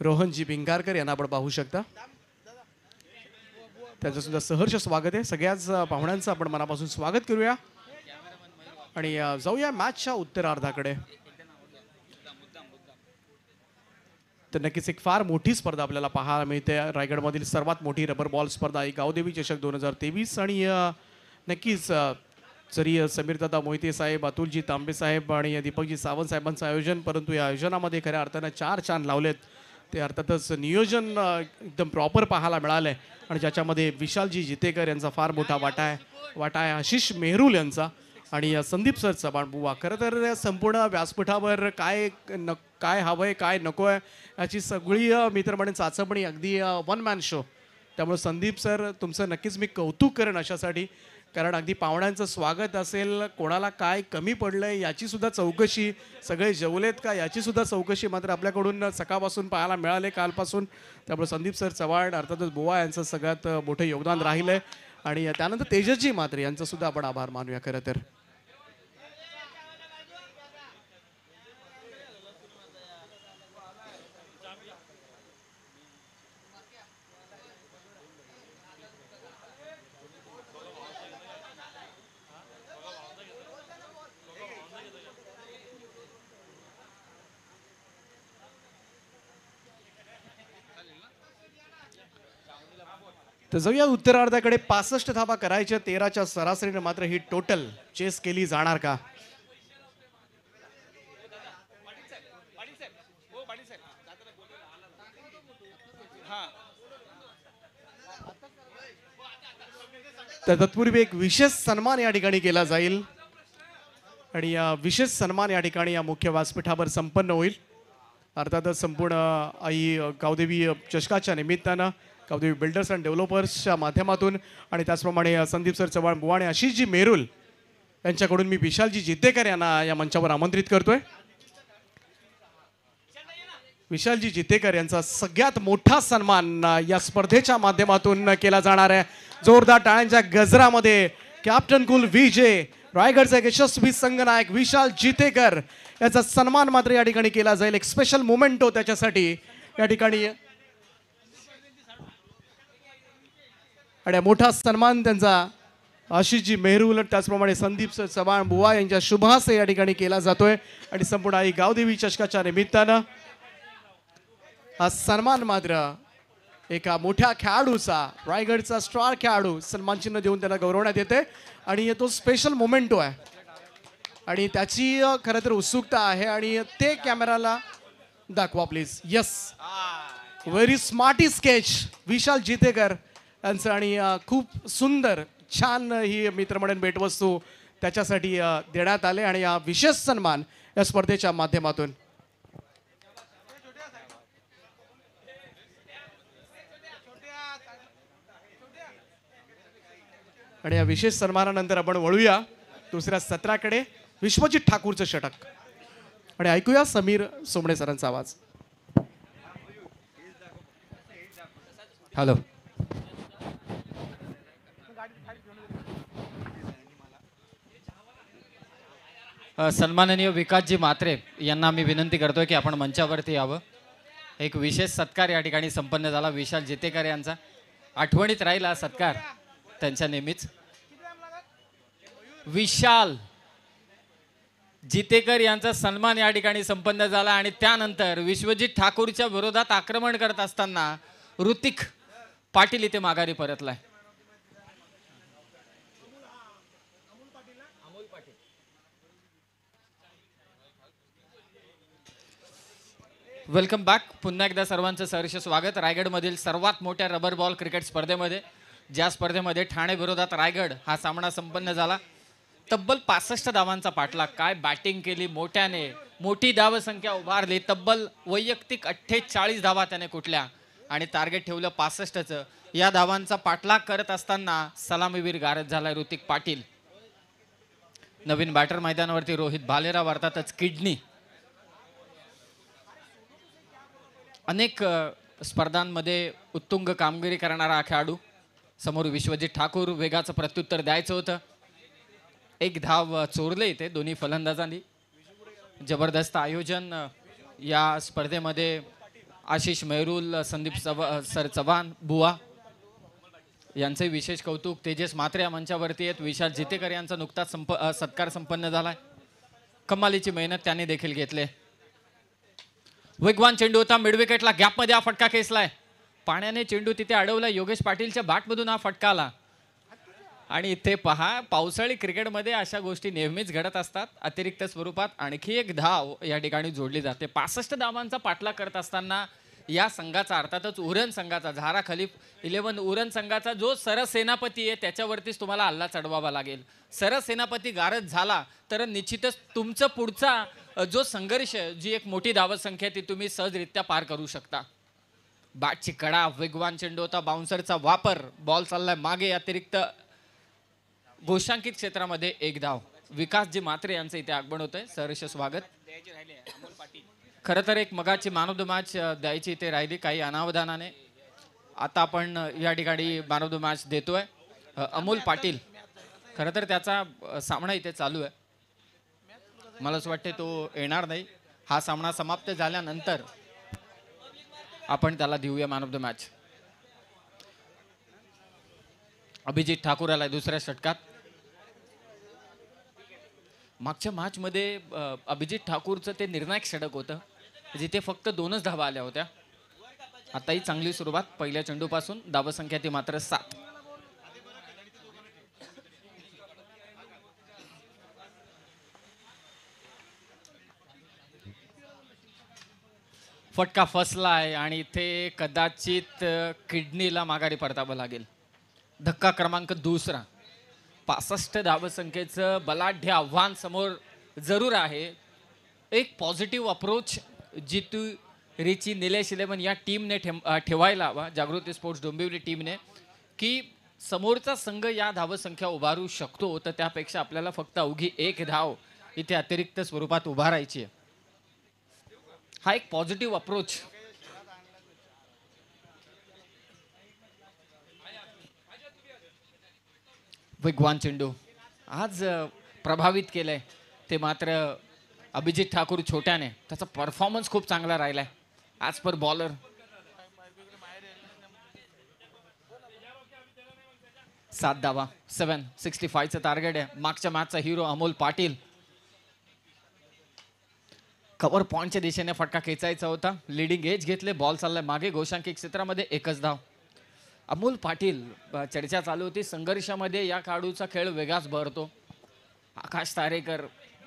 [SPEAKER 1] रोहनजी भिंगारकर यांना आपण पाहू शकता. त्यांचं सुद्धा सहर्ष स्वागत आहे. सगळ्याच पाहुण्यांचं आपण मनापासून स्वागत करूया. आणि जाऊया मॅचच्या उत्तरार्धाकडे. तर नक्कीच एक फार मोठी स्पर्धा आपल्याला पाहायला मिळते. रायगडमधील सर्वात मोठी रबर बॉल स्पर्धा ही गावदेवी चषक दोन हजार तेवीस आणि नक्कीच जरी समीरदादा मोहिते साहेब अतुलजी तांबे साहेब आणि दीपकजी सावंत साहेबांचं आयोजन परंतु या आयोजनामध्ये खऱ्या अर्थानं चार चांद लावलेत. ते अर्थातच नियोजन एकदम प्रॉपर पाहायला मिळालं आहे आणि ज्याच्यामध्ये विशालजी जितेकर यांचा फार मोठा वाटा आहे. वाटा आहे आशिष मेहरुल यांचा आणि संदीप सर चव्हाण बुवा. खरं तर या संपूर्ण व्यासपीठावर काय न काय हवं आहे काय नको आहे याची सगळी मी तर म्हणेन चाचपणी अगदी वन मॅन शो त्यामुळे संदीप सर तुमचं नक्कीच मी कौतुक करेन अशासाठी. कारण अगदी पाहुण्यांचं स्वागत असेल कोणाला काय कमी पडलंय याची सुद्धा चौकशी सगळे जेवलेत का याची सुद्धा चौकशी मात्र आपल्याकडून सकाळपासून पाहायला मिळाले कालपासून. त्यामुळे संदीप सर चव्हाण अर्थातच बुवा यांचं सगळ्यात मोठं योगदान राहिलंय. आणि त्यानंतर तेजसजी मात्रे यांचं सुद्धा आपण आभार मानूया खरं तर. तर जाऊया उत्तरार्धाकडे. पासष्ट धावा करायच्या. तेराच्या सरासरीने मात्र ही टोटल चेस केली जाणार का? तर तत्पूर्वी एक विशेष सन्मान या ठिकाणी केला जाईल. आणि या विशेष सन्मान या ठिकाणी या मुख्य व्यासपीठावर संपन्न होईल. अर्थातच संपूर्ण आई गावदेवी चषकाच्या निमित्तानं गावदेवी बिल्डर्स अँड डेव्हलपर्सच्या माध्यमातून आणि त्याचप्रमाणे संदीप सर चव्हाण बुवाणे अशीच जी मेरुल यांच्याकडून मी विशालजी जितेकर यांना या मंचावर आमंत्रित करतोय. विशालजी जितेकर यांचा सगळ्यात मोठा सन्मान या स्पर्धेच्या माध्यमातून केला जाणार आहे. जोरदार टाळ्यांच्या गजरामध्ये कॅप्टन कुल विजय रायगडचा एक यशस्वी संघनायक विशाल जितेकर याचा सन्मान मात्र या ठिकाणी केला जाईल. एक स्पेशल मोमेंटो त्याच्यासाठी या ठिकाणी आणि मोठा सन्मान त्यांचा आशिषजी मेहरुल त्याचप्रमाणे संदीप स- चव्हाण बुवा यांच्या शुभास या ठिकाणी केला जातोय. आणि संपूर्ण आई गावदेवी चषकाच्या निमित्तानं हा सन्मान मात्र एका मोठ्या खेळाडूचा रायगडचा स्टार खेळाडू सन्मान चिन्ह देऊन त्यांना गौरवण्यात येते आणि तो स्पेशल मोमेंटो आहे. आणि त्याची खरं तर उत्सुकता आहे आणि ते कॅमेराला दाखवा please yes very smarty sketch Vishal Jitekar. यांचं आणि खूप सुंदर छान ही मित्रमंडळ भेटवस्तू त्याच्यासाठी देण्यात आले आणि हा विशेष सन्मान या स्पर्धेच्या माध्यमातून. आणि या विशेष सन्मानानंतर आपण वळूया दुसऱ्या सत्राकडे. विश्वजित ठाकूरचं षटक. आणि ऐकूया समीर सोमणे सरांचा आवाज.
[SPEAKER 3] हॅलो. सन्माननीय विकासजी मात्रे यांना मी विनंती करतोय की आपण मंचावरती यावं. एक विशेष सत्कार या ठिकाणी संपन्न झाला. विशाल जितेकर यांचा आठवणीत राहील हा सत्कार त्यांच्या नेहमीच. विशाल जितेकर यांचा सन्मान या ठिकाणी संपन्न झाला आणि त्यानंतर विश्वजित ठाकूरच्या विरोधात आक्रमण करत असताना ऋतिक पाटील इथे माघारी परतलाय. Welcome back. पुन्हा एकदा सर्वांचं सहर्ष स्वागत. रायगडमधील सर्वात मोठ्या रबर बॉल क्रिकेट स्पर्धेमध्ये ज्या स्पर्धेमध्ये ठाणे विरोधात रायगड हा सामना संपन्न झाला. तब्बल पासष्ट धावांचा पाठलाग. काय बॅटिंग केली मोठ्याने? मोठी धावसंख्या उभारली. तब्बल वैयक्तिक अठ्ठेचाळीस धावा त्याने कुठल्या? आणि टार्गेट ठेवलं पासष्टचं. या धावांचा पाठलाग करत असताना सलामीवीर गारद झाला ऋतिक पाटील. नवीन बॅटर मैदानावरती रोहित भालेराव अर्थातच किडनी. अनेक स्पर्धांमध्ये उत्तुंग कामगिरी करणारा हा खेळाडू समोर विश्वजित ठाकूर वेगाचं प्रत्युत्तर द्यायचं होतं. एक धाव चोरले इथे दोन्ही फलंदाजांनी. जबरदस्त आयोजन या स्पर्धेमध्ये आशिष मेहरुल संदीप चव सर चव्हाण बुवा यांचे विशेष कौतुक. तेजस मात्रे या मंचावरती आहेत. विशाल जितेकर यांचा नुकताच संप सत्कार संपन्न झालाय. कमालीची मेहनत त्यांनी देखील घेतले वेगवान चेंडू होता मिडविकेटला गॅपमध्ये हा फटका खेचलाय. पाण्याने चेंडू तिथे अडवला योगेश पाटीलच्या बॅटमधून हा फटका आला. आणि इथे पहा पावसाळी क्रिकेटमध्ये अशा गोष्टी नेहमीच घडत असतात अतिरिक्त स्वरूपात आणखी एक धाव या ठिकाणी जोडली जाते. पासष्ट धावांचा पाठलाग करत असताना या संघाचा अर्थातच उरण संघाचा झारा खलीफ इलेव्हन उरण संघाचा जो सरसेनापती आहे त्याच्यावरतीच तुम्हाला हल्ला चढवावा लागेल. सरसेनापती गारद झाला तर निश्चितच तुमचं पुढचा जो संघर्ष जी एक मोठी धावसंख्या ती तुम्ही सहजरित्या पार करू शकता. बॅटची कडा वेगवान चेंडू होता बाउन्सरचा वापर बॉल चाललाय मागे अतिरिक्त घोषांकित क्षेत्रामध्ये एक धाव. विकासजी मात्रे यांचं इथे आगमन होतंय सहर्ष स्वागत. खरं तर एक मगाची मॅन मॅच द्यायची इथे राहिली काही अनावधानाने. आता आपण या ठिकाणी मानवद मॅच देतोय अमोल पाटील. खरं तर त्याचा सामना इथे चालू आहे. मला असं वाटते तो येणार नाही. हा सामना समाप्त झाल्यानंतर आपण त्याला देऊया man of the match Abhijit Thakur आलाय दुसऱ्या षटकात. मागच्या मॅचमध्ये अ, अभिजित ठाकूरचं ते निर्णायक षटक होतं जिथे फक्त दोनच धावा आल्या होत्या. आताही चांगली सुरुवात पहिल्या चेंडूपासून धावसंख्या ती मात्र सात. फटका फसला आहे आणि इथे कदाचित किडनीला माघारी परतावं लागेल. धक्का क्रमांक दुसरा. पासष्ट धावसंख्येचं बलाढ्य आव्हान समोर जरूर आहे. एक positive approach Jitu Richi Nilesh eleven या टीमने ठेम ठेवायला हवा जागृती स्पोर्ट्स डोंबिवली टीमने की समोरचा संघ या धावसंख्या उभारू शकतो तर त्यापेक्षा आपल्याला फक्त अवघी एक धाव इथे अतिरिक्त स्वरूपात उभारायची आहे. हा एक पॉझिटिव्ह अप्रोच विग्वान चेंडू आज प्रभावित प्रभावित केलंय. ते मात्र अभिजित ठाकूर छोट्याने त्याचा परफॉर्मन्स खूप चांगला राहिलाय. आज पर बॉलर सात धावा सेवन सिक्स्टी फायचं टार्गेट आहे. मागच्या मॅचचा हिरो अमोल पाटील. कवर पॉईंटच्या दिशेने फटका खेचायचा होता. लिडिंग एज घेतले बॉल चाललाय मागे. गोशांकी क्षेत्रामध्ये एकच धाव. अमोल पाटील चर्चा चालू होती. संघर्षामध्ये या खेळाडूचा खेळ वेगळाच भरतो. आकाश तारेकर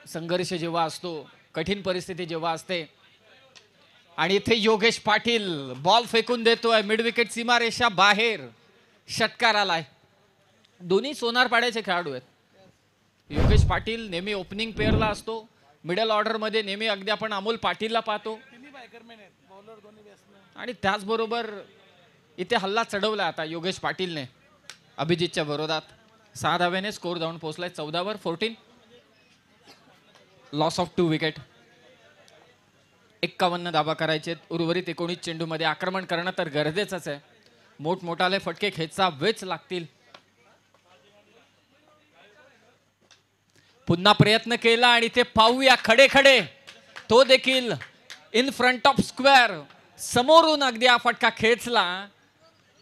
[SPEAKER 3] संघर्ष जेव्हा असतो कठीण परिस्थिती जेव्हा असते. आणि इथे योगेश पाटील बॉल फेकून देतोय. मिड विकेट सीमारेषा बाहेर. षटकार आलाय. दोन्ही सोनार पाड्याचे खेळाडू आहेत. योगेश पाटील नेहमी ओपनिंग पेअरला असतो. मिडल ऑर्डरमध्ये नेहमी अगदी आपण अमोल पाटीलला पाहतो. आणि त्याचबरोबर इथे हल्ला चढवला आता योगेश पाटीलने अभिजितच्या विरोधात. सहा धाव्याने स्कोर जाऊन पोहोचलाय चौदावर fourteen loss of two wicket एक्कावन्न धाबा करायचे उर्वरित एकोणीस चेंडूमध्ये आक्रमण करणं तर गरजेचंच आहे. मोठमोठाले फटके खेचावेच लागतील. पुन्हा प्रयत्न केला आणि ते पाहूया खडे खडे तो देखील इन फ्रंट ऑफ स्क्वेअर समोरून अगदी हा फटका खेचला.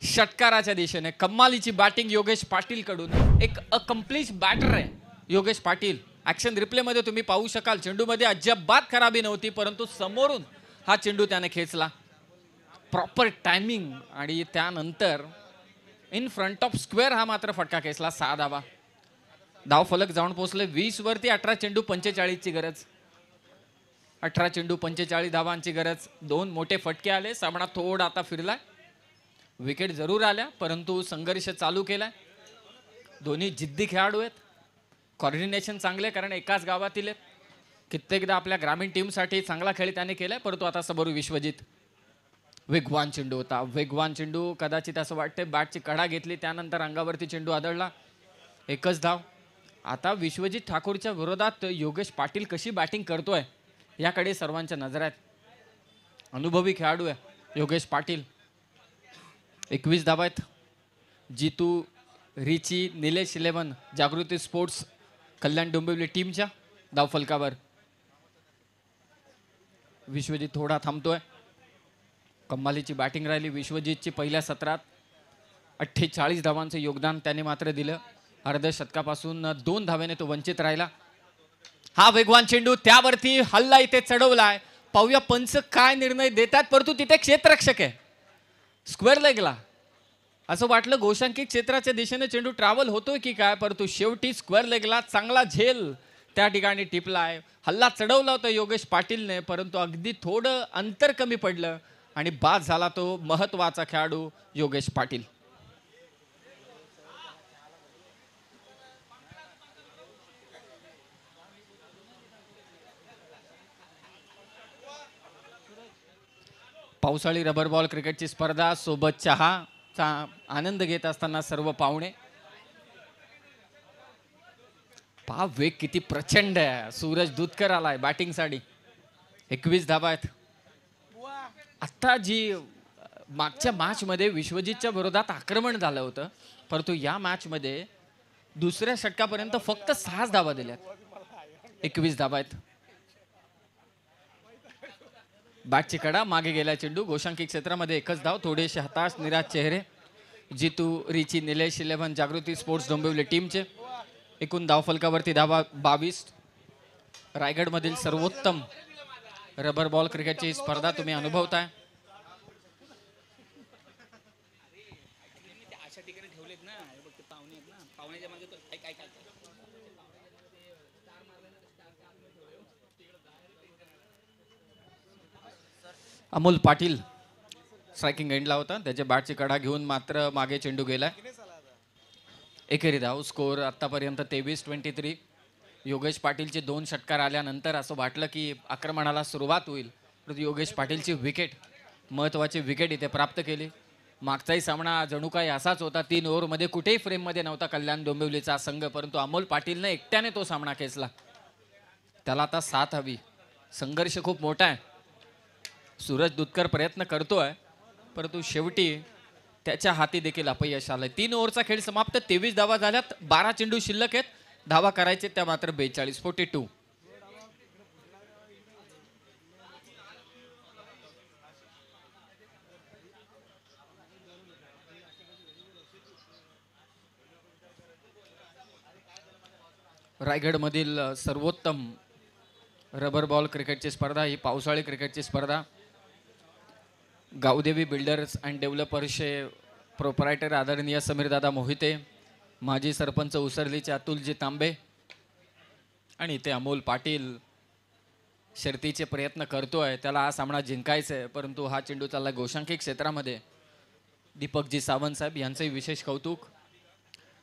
[SPEAKER 3] षटकाराच्या दिशेने. कम्मालीची बॅटिंग योगेश पाटील कडून एक अकम्प्लीट बॅटर आहे योगेश पाटील. ऍक्शन रिप्लेमध्ये तुम्ही पाहू शकाल. चेंडूमध्ये अजिबात खराबी नव्हती परंतु समोरून हा चेंडू त्याने खेचला. प्रॉपर टायमिंग आणि त्यानंतर इन फ्रंट ऑफ स्क्वेअर हा मात्र फटका खेचला सहा धावा. धाव फलक जाऊन पोहोचले. वीस वरती अठरा चेंडू पंचेचाळीसची गरज. अठरा चेंडू पंचेचाळीस धावांची गरज. दोन मोठे फटके आले. सामना थोडा आता फिरलाय. विकेट जरूर आल्या परंतु संघर्ष चालू केलाय. दोन्ही जिद्दी खेळाडू आहेत. कॉर्डिनेशन चांगले कारण एकाच गावातील आहेत. कित्येकदा आपल्या ग्रामीण टीमसाठी चांगला खेळ त्याने केलाय परंतु आता समोर विश्वजित. वेगवान चेंडू होता. वेगवान चेंडू कदाचित असं वाटते बॅटची कडा घेतली त्यानंतर अंगावरती चेंडू आदळला. एकच धाव. आता विश्वजित ठाकूरच्या विरोधात योगेश पाटील कशी बॅटिंग करतोय याकडे सर्वांच्या नजर आहेत अनुभवी खेळाडू आहे योगेश पाटील. एकवीस धावा आहेत जितू रिची निलेश इलेवन जागृती स्पोर्ट्स कल्याण डोंबिवली टीमच्या धावफलकावर. विश्वजित थोडा थांबतोय. कम्मालीची बॅटिंग राहिली विश्वजितची पहिल्या सत्रात. अठ्ठेचाळीस धावांचं योगदान त्याने मात्र दिलं. अर्ध शतकापासून दोन धाव्याने तो वंचित राहिला. हा वेगवान चेंडू त्यावरती हल्ला इथे चढवलाय. पाहूया पंच काय निर्णय देतात परंतु तिथे क्षेत्ररक्षक आहे. स्क्वेअर लेगला असं वाटलं गोशांकित क्षेत्राच्या दिशेने चेंडू ट्रॅव्हल होतोय की काय परंतु शेवटी स्क्वेअर लेगला चांगला झेल त्या ठिकाणी टिपलाय. हल्ला चढवला होता योगेश पाटीलने परंतु अगदी थोडं अंतर कमी पडलं आणि बाद झाला तो महत्त्वाचा खेळाडू योगेश पाटील. पावसाळी रबर बॉल क्रिकेटची स्पर्धा सोबत चहाचा आनंद घेत असताना सर्व पाहुणे. पहा वेग किती प्रचंड आहे. सूरज दुधकर आलाय बॅटिंगसाठी. एकवीस धाबा आहेत. आता जी मागच्या मॅच मध्ये विश्वजितच्या विरोधात आक्रमण झालं होतं परंतु या मॅच मध्ये दुसऱ्या षटकापर्यंत फक्त सहाच धाबा दिल्यात. एकवीस धाबा आहेत. बॅटची कडा मागे गेला चेंडू गोशांकी क्षेत्रामध्ये एकच धाव थोडेसे हताश निराश चेहरे. जितू रिची निलेश इलेव्हन जागृती स्पोर्ट्स डोंबिवली टीमचे. एकूण धावफलकावरती धावा बावीस. रायगडमधील सर्वोत्तम रबर बॉल क्रिकेटची स्पर्धा तुम्ही अनुभवताय
[SPEAKER 2] ते अशा ठिकाणी ठेवलेत ना हे बघ ते पाहुणे आहेत ना पाहुण्याच्या मागे तो ऐक ऐक ऐक
[SPEAKER 3] अमोल पाटील स्ट्रायकिंग एंडला होता. त्याच्या बॅटची कडा घेऊन मात्र मागे चेंडू गेलाय. एकेरी धाव स्कोर आतापर्यंत तेवीस ट्वेंटी थ्री योगेश पाटीलचे दोन षटकार आल्यानंतर असं वाटलं की आक्रमणाला सुरुवात होईल. परंतु योगेश पाटीलची विकेट महत्त्वाची विकेट इथे प्राप्त केली. मागचाही सामना जणू काही असाच होता. तीन ओव्हरमध्ये कुठेही फ्रेममध्ये नव्हता कल्याण डोंबिवलीचा संघ परंतु अमोल पाटीलने एकट्याने तो सामना खेचला. त्याला आता साथ हवी. संघर्ष खूप मोठा आहे. सूरज दुधकर प्रयत्न करतोय परंतु शेवटी त्याच्या हाती देखील अपयश आलंय. तीन ओव्हरचा खेळ समाप्त तेवीस धावा झाल्यात बारा चेंडू शिल्लक आहेत. धावा करायचे त्या मात्र बेचाळीस फोर्टी टू रायगडमधील सर्वोत्तम रबर बॉल क्रिकेटची स्पर्धा ही पावसाळी क्रिकेटची स्पर्धा. गावदेवी बिल्डर्स अँड डेव्हलपर्सचे प्रोपरायटर आदरणीय समीरदादा मोहिते माजी सरपंच उसरलीचे अतुलजी तांबे आणि ते अमोल पाटील शर्तीचे प्रयत्न करतो आहे त्याला हा सामना जिंकायचा आहे परंतु हा चेंडू चालला गोशांकी क्षेत्रामध्ये. दीपकजी सावंत साहेब यांचंही विशेष कौतुक.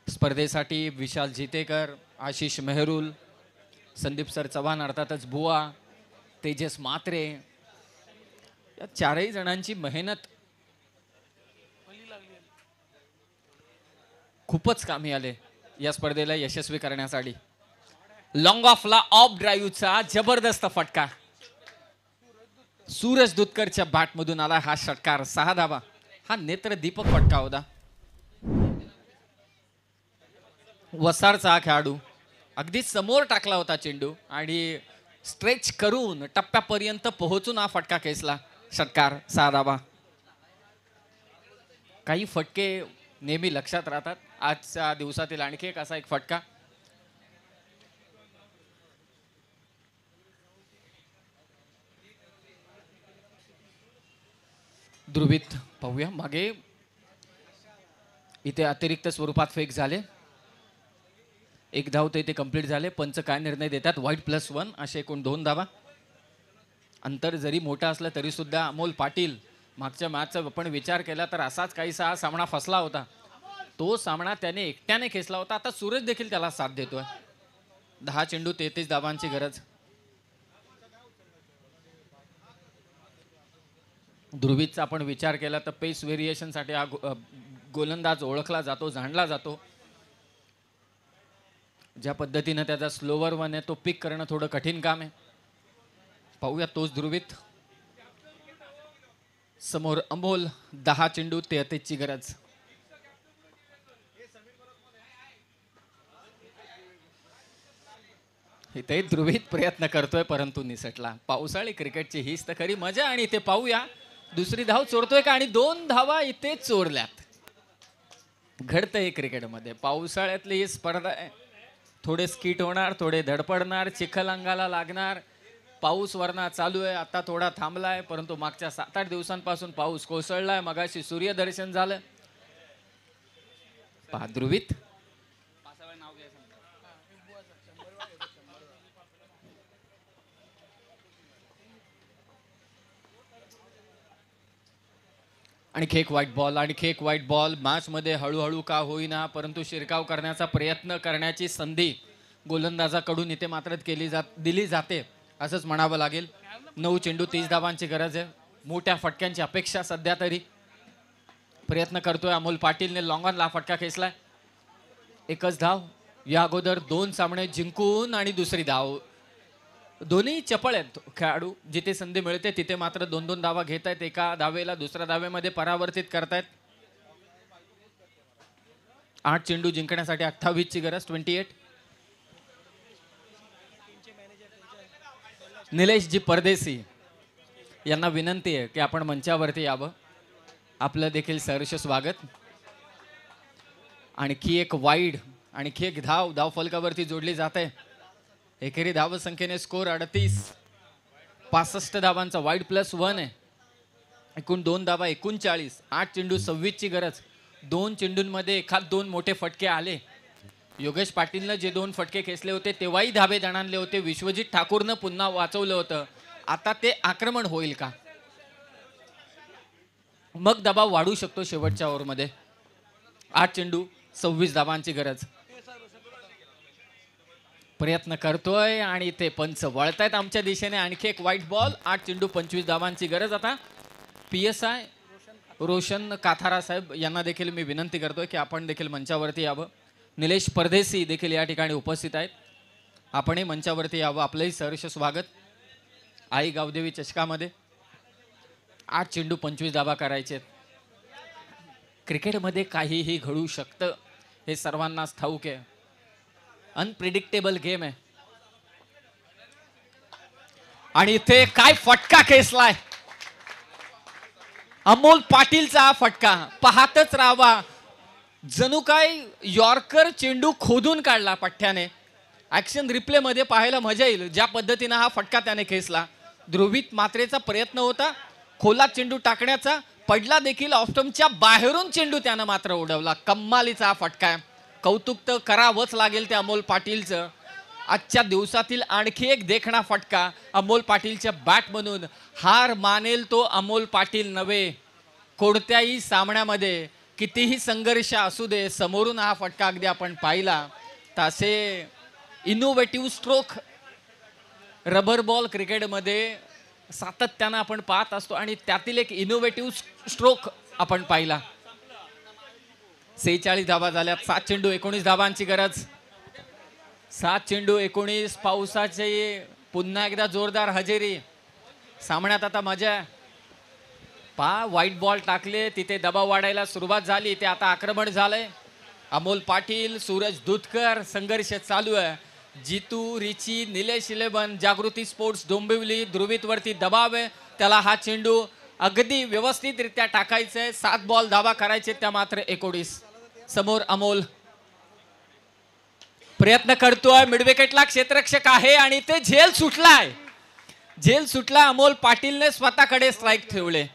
[SPEAKER 3] स्पर्धेसाठी विशाल जितेकर आशिष मेहरुल संदीप सर चव्हाण अर्थातच बुवा तेजस मात्रे या चारही जणांची मेहनत खूपच कामी आले या स्पर्धेला यशस्वी करण्यासाठी. लॉंग ऑफला ऑफ ड्राईव्हचा जबरदस्त फटका. सूरज दुधकरच्या बॅटमधून आला हा षटकार सहा धावा. हा नेत्र दीपक फटका होता. वसारचा हा खेळाडू अगदी समोर टाकला होता चेंडू आणि स्ट्रेच करून टप्प्यापर्यंत पोहोचून हा फटका खेचला. षटकार सहा धावा काही फटके नेहमी लक्षात राहतात. आजच्या दिवसातील आणखी एक असा एक फटका. ध्रुवीत पाहूया. मागे इथे अतिरिक्त स्वरूपात फेक झाले. एक धाव तर इथे कंप्लीट झाले. पंच काय निर्णय देतात? वाईट प्लस वन असे एकूण दोन धावा. अंतर जरी मोठं असलं तरी सुद्धा अमोल पाटील मागच्या मॅचचा आपण विचार केला तर असाच काहीसा हा सामना फसला होता. तो सामना त्याने एकट्याने खेचला होता. आता सूरज देखील त्याला साथ देतोय. दहा चेंडू तेहतीस धावांची गरज. ध्रुवीचा आपण विचार केला तर पेस व्हेरिएशनसाठी हा गोलंदाज ओळखला जातो जाणला जातो. ज्या पद्धतीनं त्याचा स्लोवर वन आहे तो पिक करणं थोडं कठीण काम आहे. पाहूया तोच ध्रुवीत समोर अमोल दहा चेंडू तेहतीसची गरज. इथे ध्रुवीत प्रयत्न करतोय परंतु निसटला. पावसाळी क्रिकेटची हीच तर खरी मजा आणि इथे पाहूया दुसरी धाव चोरतोय का? आणि दोन धावा इथे चोरल्यात. घडतंय क्रिकेटमध्ये. पावसाळ्यातली ही स्पर्धा आहे. थोडे स्किट होणार थोडे धडपडणार चिखल अंगाला लागणार. पाऊस वरणा चालू आहे आता थोडा थांबला आहे परंतु मागच्या सात आठ दिवसांपासून पाऊस कोसळला आहे मगाशी सूर्यदर्शन झालं. पाद्रुवित आणि आणखी एक व्हाईट बॉल आणखी एक व्हाईट बॉल मॅचमध्ये हळूहळू का होईना परंतु शिरकाव करण्याचा प्रयत्न करण्याची संधी गोलंदाजाकडून इथे मात्र केली जात दिली जाते. असंच म्हणावं लागेल. नऊ चेंडू तीस धावांची गरज आहे. मोठ्या फटक्यांची अपेक्षा सध्या तरी. प्रयत्न करतोय अमोल पाटीलने. लॉंगॉनला फटका खेचलाय. एकच धाव. या अगोदर दोन सामने जिंकून आणि दुसरी धाव. दोन्ही चपळ आहेत. खेळाडू जिथे संधी मिळते तिथे मात्र दोन दोन धावा घेत आहेत. एका धावेला दुसऱ्या धावेमध्ये परावर्तित करतायत आठ चेंडू जिंकण्यासाठी अठ्ठावीसची गरज ट्वेंटी एट निलेशजी परदेसी यांना विनंती आहे की आपण मंचावरती यावं. आपलं देखील सहर्ष स्वागत. आणखी एक वाईड आणखी एक धाव धाव फलकावरती जोडली जाते. एकेरी धाव संख्येने स्कोर अडतीस. पासष्ट धावांचा वाईड प्लस वन आहे. एकूण दोन धावा एकोणचाळीस. आठ चेंडू सव्वीसची गरज. दोन चेंडूंमध्ये एखाद दोन मोठे फटके आले. योगेश पाटीलनं जे दोन फटके खेचले होते तेव्हाही धाबे जणांले होते. विश्वजित ठाकूरनं पुन्हा वाचवलं होतं. आता ते आक्रमण होईल का? मग दबाव वाढू शकतो शेवटच्या ओव्हरमध्ये. आठ चेंडू सव्वीस धावांची गरज. प्रयत्न करतोय आणि ते पंच वळतायत आमच्या दिशेने. आणखी एक व्हाईट बॉल आठ चेंडू पंचवीस धावांची गरज. आता P S I Roshan Kathara साहेब यांना देखील मी विनंती करतोय की आपण देखील मंचावरती यावं. निलेश परदेसी देखील या ठिकाणी उपस्थित आहेत. आपणही मंचावरती यावं. आपलंही सहर्ष स्वागत. आई गावदेवी चषकामध्ये. आठ चेंडू पंचवीस धावा करायचे क्रिकेटमध्ये काहीही घडू शकतं हे सर्वांनाच ठाऊक आहे. अनप्रिडिक्टेबल गेम आहे. आणि इथे काय फटका खेचलाय? अमोल पाटीलचा फटका. पाहतच राहावा. जणू काय यॉर्कर चेंडू खोदून काढला पठ्ठ्याने. ॲक्शन रिप्लेमध्ये पाहायला मजा येईल. ज्या पद्धतीनं हा फटका त्याने खेचला. ध्रुवीत मात्रेचा प्रयत्न होता. खोलात चेंडू टाकण्याचा. पडला देखील ऑफ्टमच्या बाहेरून चेंडू त्यानं मात्र उडवला. कम्मालीचा हा फटका. आहे कौतुक तर करावंच लागेल त्या अमोल पाटीलचं. आजच्या दिवसातील आणखी एक देखणा फटका. अमोल पाटीलच्या बॅट म्हणून हार मानेल तो अमोल पाटील नव्हे. कोणत्याही सामन्यामध्ये कितीही संघर्ष असू दे समोरून हा फटका अगदी आपण पाहिला तर असे इनोव्हेटिव्ह स्ट्रोक रबर बॉल क्रिकेटमध्ये सातत्यानं आपण पाहत असतो आणि त्यातील एक इनोव्हेटिव्ह स्ट्रोक आपण पाहिला. सेहेचाळीस धाबा झाल्यात सात चेंडू एकोणीस धाबांची गरज. सात चेंडू एकोणीस पावसाचे पुन्हा एकदा जोरदार हजेरी. सामन्यात आता मजा. आहे. पहा व्हाईट बॉल टाकले तिथे दबाव वाढायला सुरुवात झाली ते आता आक्रमण झालंय. अमोल पाटील सूरज दुधकर संघर्ष चालू आहे. जितू रिची निलेश इलेबन जागृती स्पोर्ट्स डोंबिवली ध्रुवीतवरती दबाव आहे. त्याला हा चेंडू अगदी व्यवस्थितरित्या टाकायचं आहे सात बॉल धावा करायचे त्या मात्र एकोणीस. समोर अमोल. प्रयत्न करतोय. मिडविकेटला क्षेत्ररक्षक आहे आणि ते झेल सुटलाय. झेल सुटला. अमोल पाटीलने स्वतःकडे स्ट्राईक ठेवले.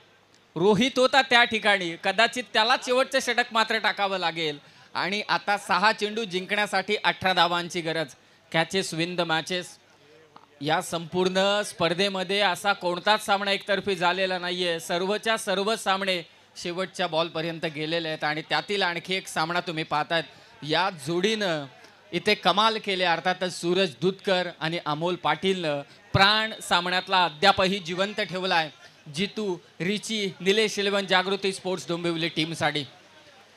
[SPEAKER 3] रोहित होता त्या ठिकाणी. कदाचित त्याला शेवटचं षटक मात्र टाकावं लागेल. आणि आता सहा चेंडू जिंकण्यासाठी अठरा धावांची गरज. कॅचेस विन द मॅचेस या संपूर्ण स्पर्धेमध्ये असा कोणताच सामना एकतर्फी झालेला नाहीये. सर्वच्या सर्व सामने शेवटच्या बॉलपर्यंत गेलेले आहेत आणि त्यातील आणखी एक सामना तुम्ही पाहतायत. या जोडीनं इथे कमाल केले. अर्थातच सूरज दुधकर आणि अमोल पाटीलनं प्राण सामन्यातला अद्यापही जिवंत ठेवला आहे जितू रिची निलेश इलेवन जागृती स्पोर्ट्स डोंबिवली टीमसाठी.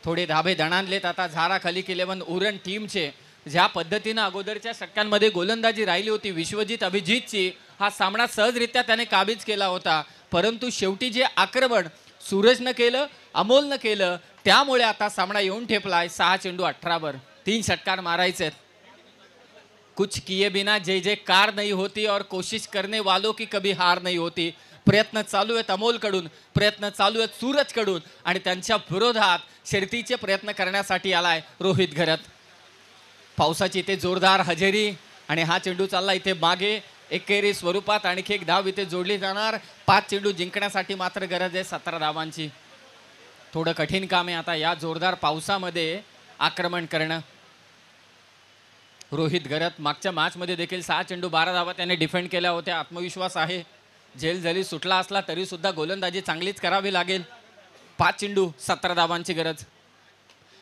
[SPEAKER 3] थोडे धाबे दणानलेत आता झारा खलिक इलेवन उरण टीमचे ज्या पद्धतीनं अगोदरच्या षटकांमध्ये गोलंदाजी राहिली होती विश्वजित अभिजितची हा सामना सहजरित्या त्याने काबीज केला होता. परंतु शेवटी जे आक्रमण सूरजनं केलं अमोलनं केलं त्यामुळे आता सामना येऊन ठेपलाय सहा चेंडू अठरावर. तीन षटकार मारायचे कुछ किए बिना जे जे कार नहीं होती और कोशिश करने वालों की कभी हार नहीं होती. प्रयत्न चालू आहेत अमोलकडून प्रयत्न चालू आहेत सूरजकडून आणि त्यांच्या विरोधात शर्तीचे प्रयत्न करण्यासाठी आलाय रोहित घरत. पावसाची इथे जोरदार हजेरी आणि हा चेंडू चालला इथे मागे एकेरी स्वरूपात आणखी एक धाव इथे जोडली जाणार. पाच चेंडू जिंकण्यासाठी मात्र गरज आहे सतरा धावांची. थोडं कठीण काम आहे आता या जोरदार पावसामध्ये आक्रमण करणं. रोहित गरत मागच्या मॅचमध्ये देखील सहा चेंडू बारा धावा त्याने डिफेंड केल्या होत्या. आत्मविश्वास आहे. झेल जरी सुटला असला तरी सुद्धा गोलंदाजी चांगलीच करावी लागेल. पाच चेंडू सतरा धावांची गरज.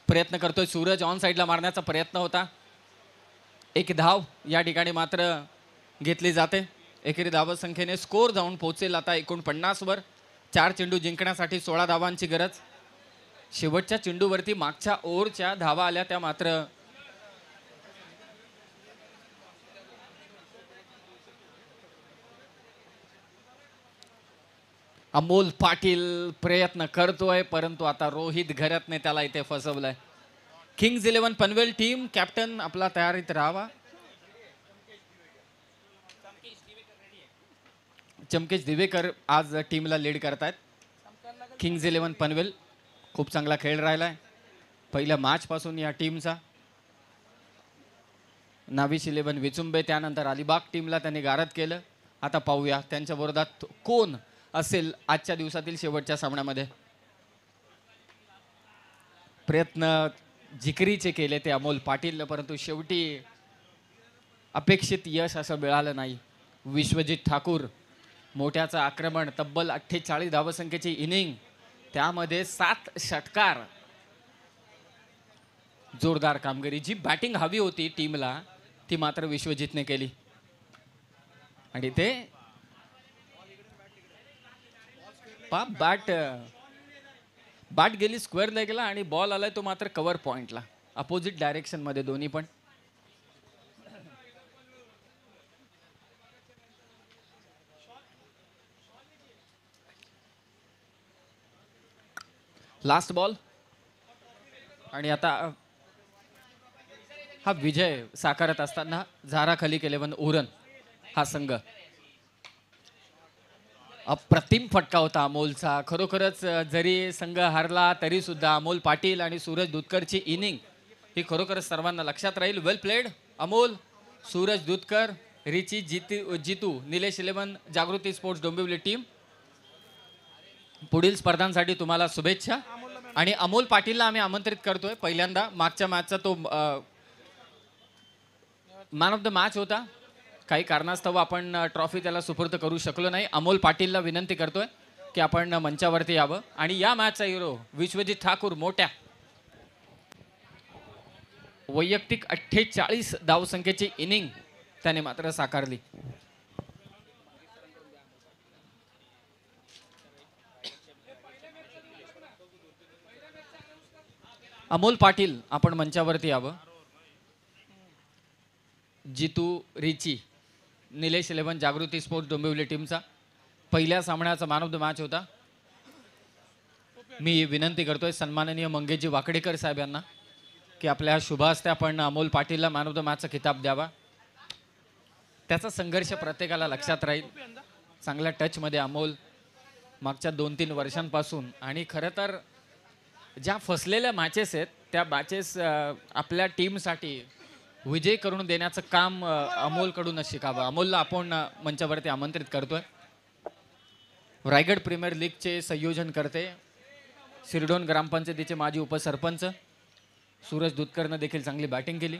[SPEAKER 3] प्रयत्न करतोय सूरज ऑन साईडला मारण्याचा प्रयत्न होता. एक धाव या ठिकाणी मात्र घेतली जाते. एकेरी धावसंख्येने स्कोर जाऊन पोहोचेल आता एकोणपन्नासवर चार चेंडू जिंकण्यासाठी सोळा धावांची गरज. शेवटच्या चेंडूवरती मागच्या ओव्हरच्या धावा आल्या त्या मात्र अमोल पाटील प्रयत्न करतोय परंतु आता रोहित घरतने त्याला इथे फसवलंय. Kings eleven Panvel team captain आपला तयारीत राहावा. चमकेश दिवेकर आज टीमला लीड करतायत. किंग्ज इलेव्हन पनवेल खूप चांगला खेळ राहिलाय. पहिल्या मॅचपासून या टीमचा नावीस इलेव्हन विचुंबे त्यानंतर अलिबाग टीमला त्यांनी गारद केलं. आता पाहूया त्यांच्या विरोधात कोण असेल आजच्या दिवसातील शेवटच्या सामन्यामध्ये? प्रयत्न जिकरीचे केले ते अमोल पाटीलनं परंतु शेवटी अपेक्षित यश असं मिळालं नाही. विश्वजित ठाकूर मोठ्याचं आक्रमण तब्बल अठ्ठेचाळीस धावसंख्येची इनिंग त्यामध्ये सात षटकार. जोरदार कामगिरी जी बॅटिंग हवी होती टीमला ती मात्र विश्वजितने केली. आणि ते पहा बॅट बॅट गेली स्क्वेअर लेगला आणि बॉल आलाय तो मात्र कव्हर पॉइंटला अपोजिट डायरेक्शनमध्ये दोन्ही पण. लास्ट बॉल आणि आता हा विजय साकारत असताना झारा केले इलेव्हन उरण हा संघ. अप्रतिम फटका होता अमोलचा. खरोखरच जरी संघ हारला तरी सुद्धा अमोल पाटील आणि सूरज दुधकरची इनिंग ही खरोखरच सर्वांना लक्षात राहील. Well played Amol Suraj Dudhkar Richi Jitu Jitu Nilesh eleven Jagruti sports Dombivli team. पुढील स्पर्धांसाठी तुम्हाला शुभेच्छा. आणि अमोल पाटीलला आम्ही आमंत्रित करतोय. पहिल्यांदा मागच्या मॅचचा तो मॅन ऑफ द मॅच होता. काही कारणास्तव आपण ट्रॉफी त्याला सुपूर्द करू शकलो नाही. अमोल पाटीलला विनंती करतोय की आपण मंचावरती यावं. आणि या मॅचचा हिरो विश्वजित ठाकूर मोठ्या वैयक्तिक अठ्ठेचाळीस धावसंख्येची इनिंग त्याने मात्र साकारली. अमोल पाटील आपण मंचावरती यावं. जितू रिची निलेश इलेव्हन जागृती स्पोर्ट्स डोंबिवली टीमचा. पहिल्या सामन्याचा मॅन ऑफ द मॅच होता. मी विनंती करतोय सन्माननीय मंगेशजी वाकडेकर साहेब यांना की आपल्या शुभ हस्ते आपण अमोल पाटीलला मॅन ऑफ द मॅचचा किताब द्यावा. त्याचा संघर्ष प्रत्येकाला लक्षात राहील. चांगल्या टचमध्ये अमोल मागच्या दोन तीन वर्षांपासून आणि खरं तर ज्या फसलेल्या मॅचेस आहेत त्या मॅचेस आपल्या टीमसाठी विजय करून देण्याचं काम अ, अमोलकडूनच शिकावं. अमोलला आपण मंचावरती आमंत्रित करतोय. रायगड प्रीमियर लीगचे संयोजन करते. सिरडोन ग्रामपंचायतीचे माजी उपसरपंच. सूरज दुतकरनं देखील चांगली बॅटिंग केली.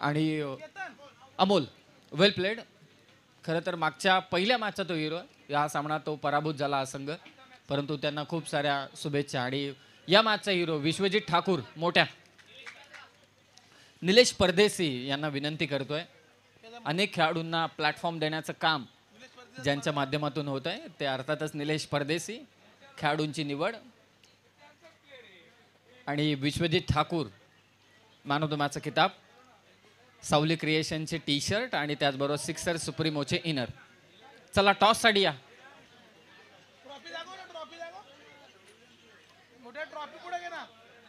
[SPEAKER 3] आणि अमोल वेल प्लेड खरं तर मागच्या पहिल्या मॅचचा तो हिरो या सामना तो पराभूत झाला हा संघ. परंतु त्यांना खूप साऱ्या शुभेच्छा. आणि या मॅचचा हिरो विश्वजित ठाकूर मोठ्या. निलेश परदेसी यांना विनंती करतोय. अनेक खेळाडूंना प्लॅटफॉर्म देण्याचं काम ज्यांच्या माध्यमातून होत आहे ते अर्थातच निलेश परदेसी खेळाडूंची निवड. आणि Vishwajit Thakur man of the मॅचचा किताब सावली क्रिएशनचे टी शर्ट आणि त्याचबरोबर सिक्सर सुप्रीमोचे इनर चला टॉससाठी या
[SPEAKER 2] ट्रॉफी दाखव ना ट्रॉफी दाखव मोठ्या ट्रॉफी पुढे घे ना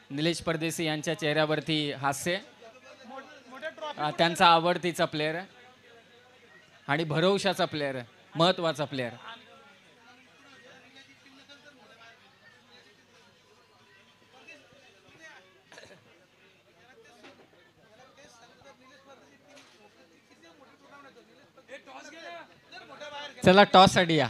[SPEAKER 3] निलेश परदेसी यांच्या चेहऱ्यावरती हास्य. अ, त्यांचा आवडतीचा प्लेअर आहे आणि भरवशाचा प्लेअर आहे महत्त्वाचा प्लेअर चला टॉससाठी या.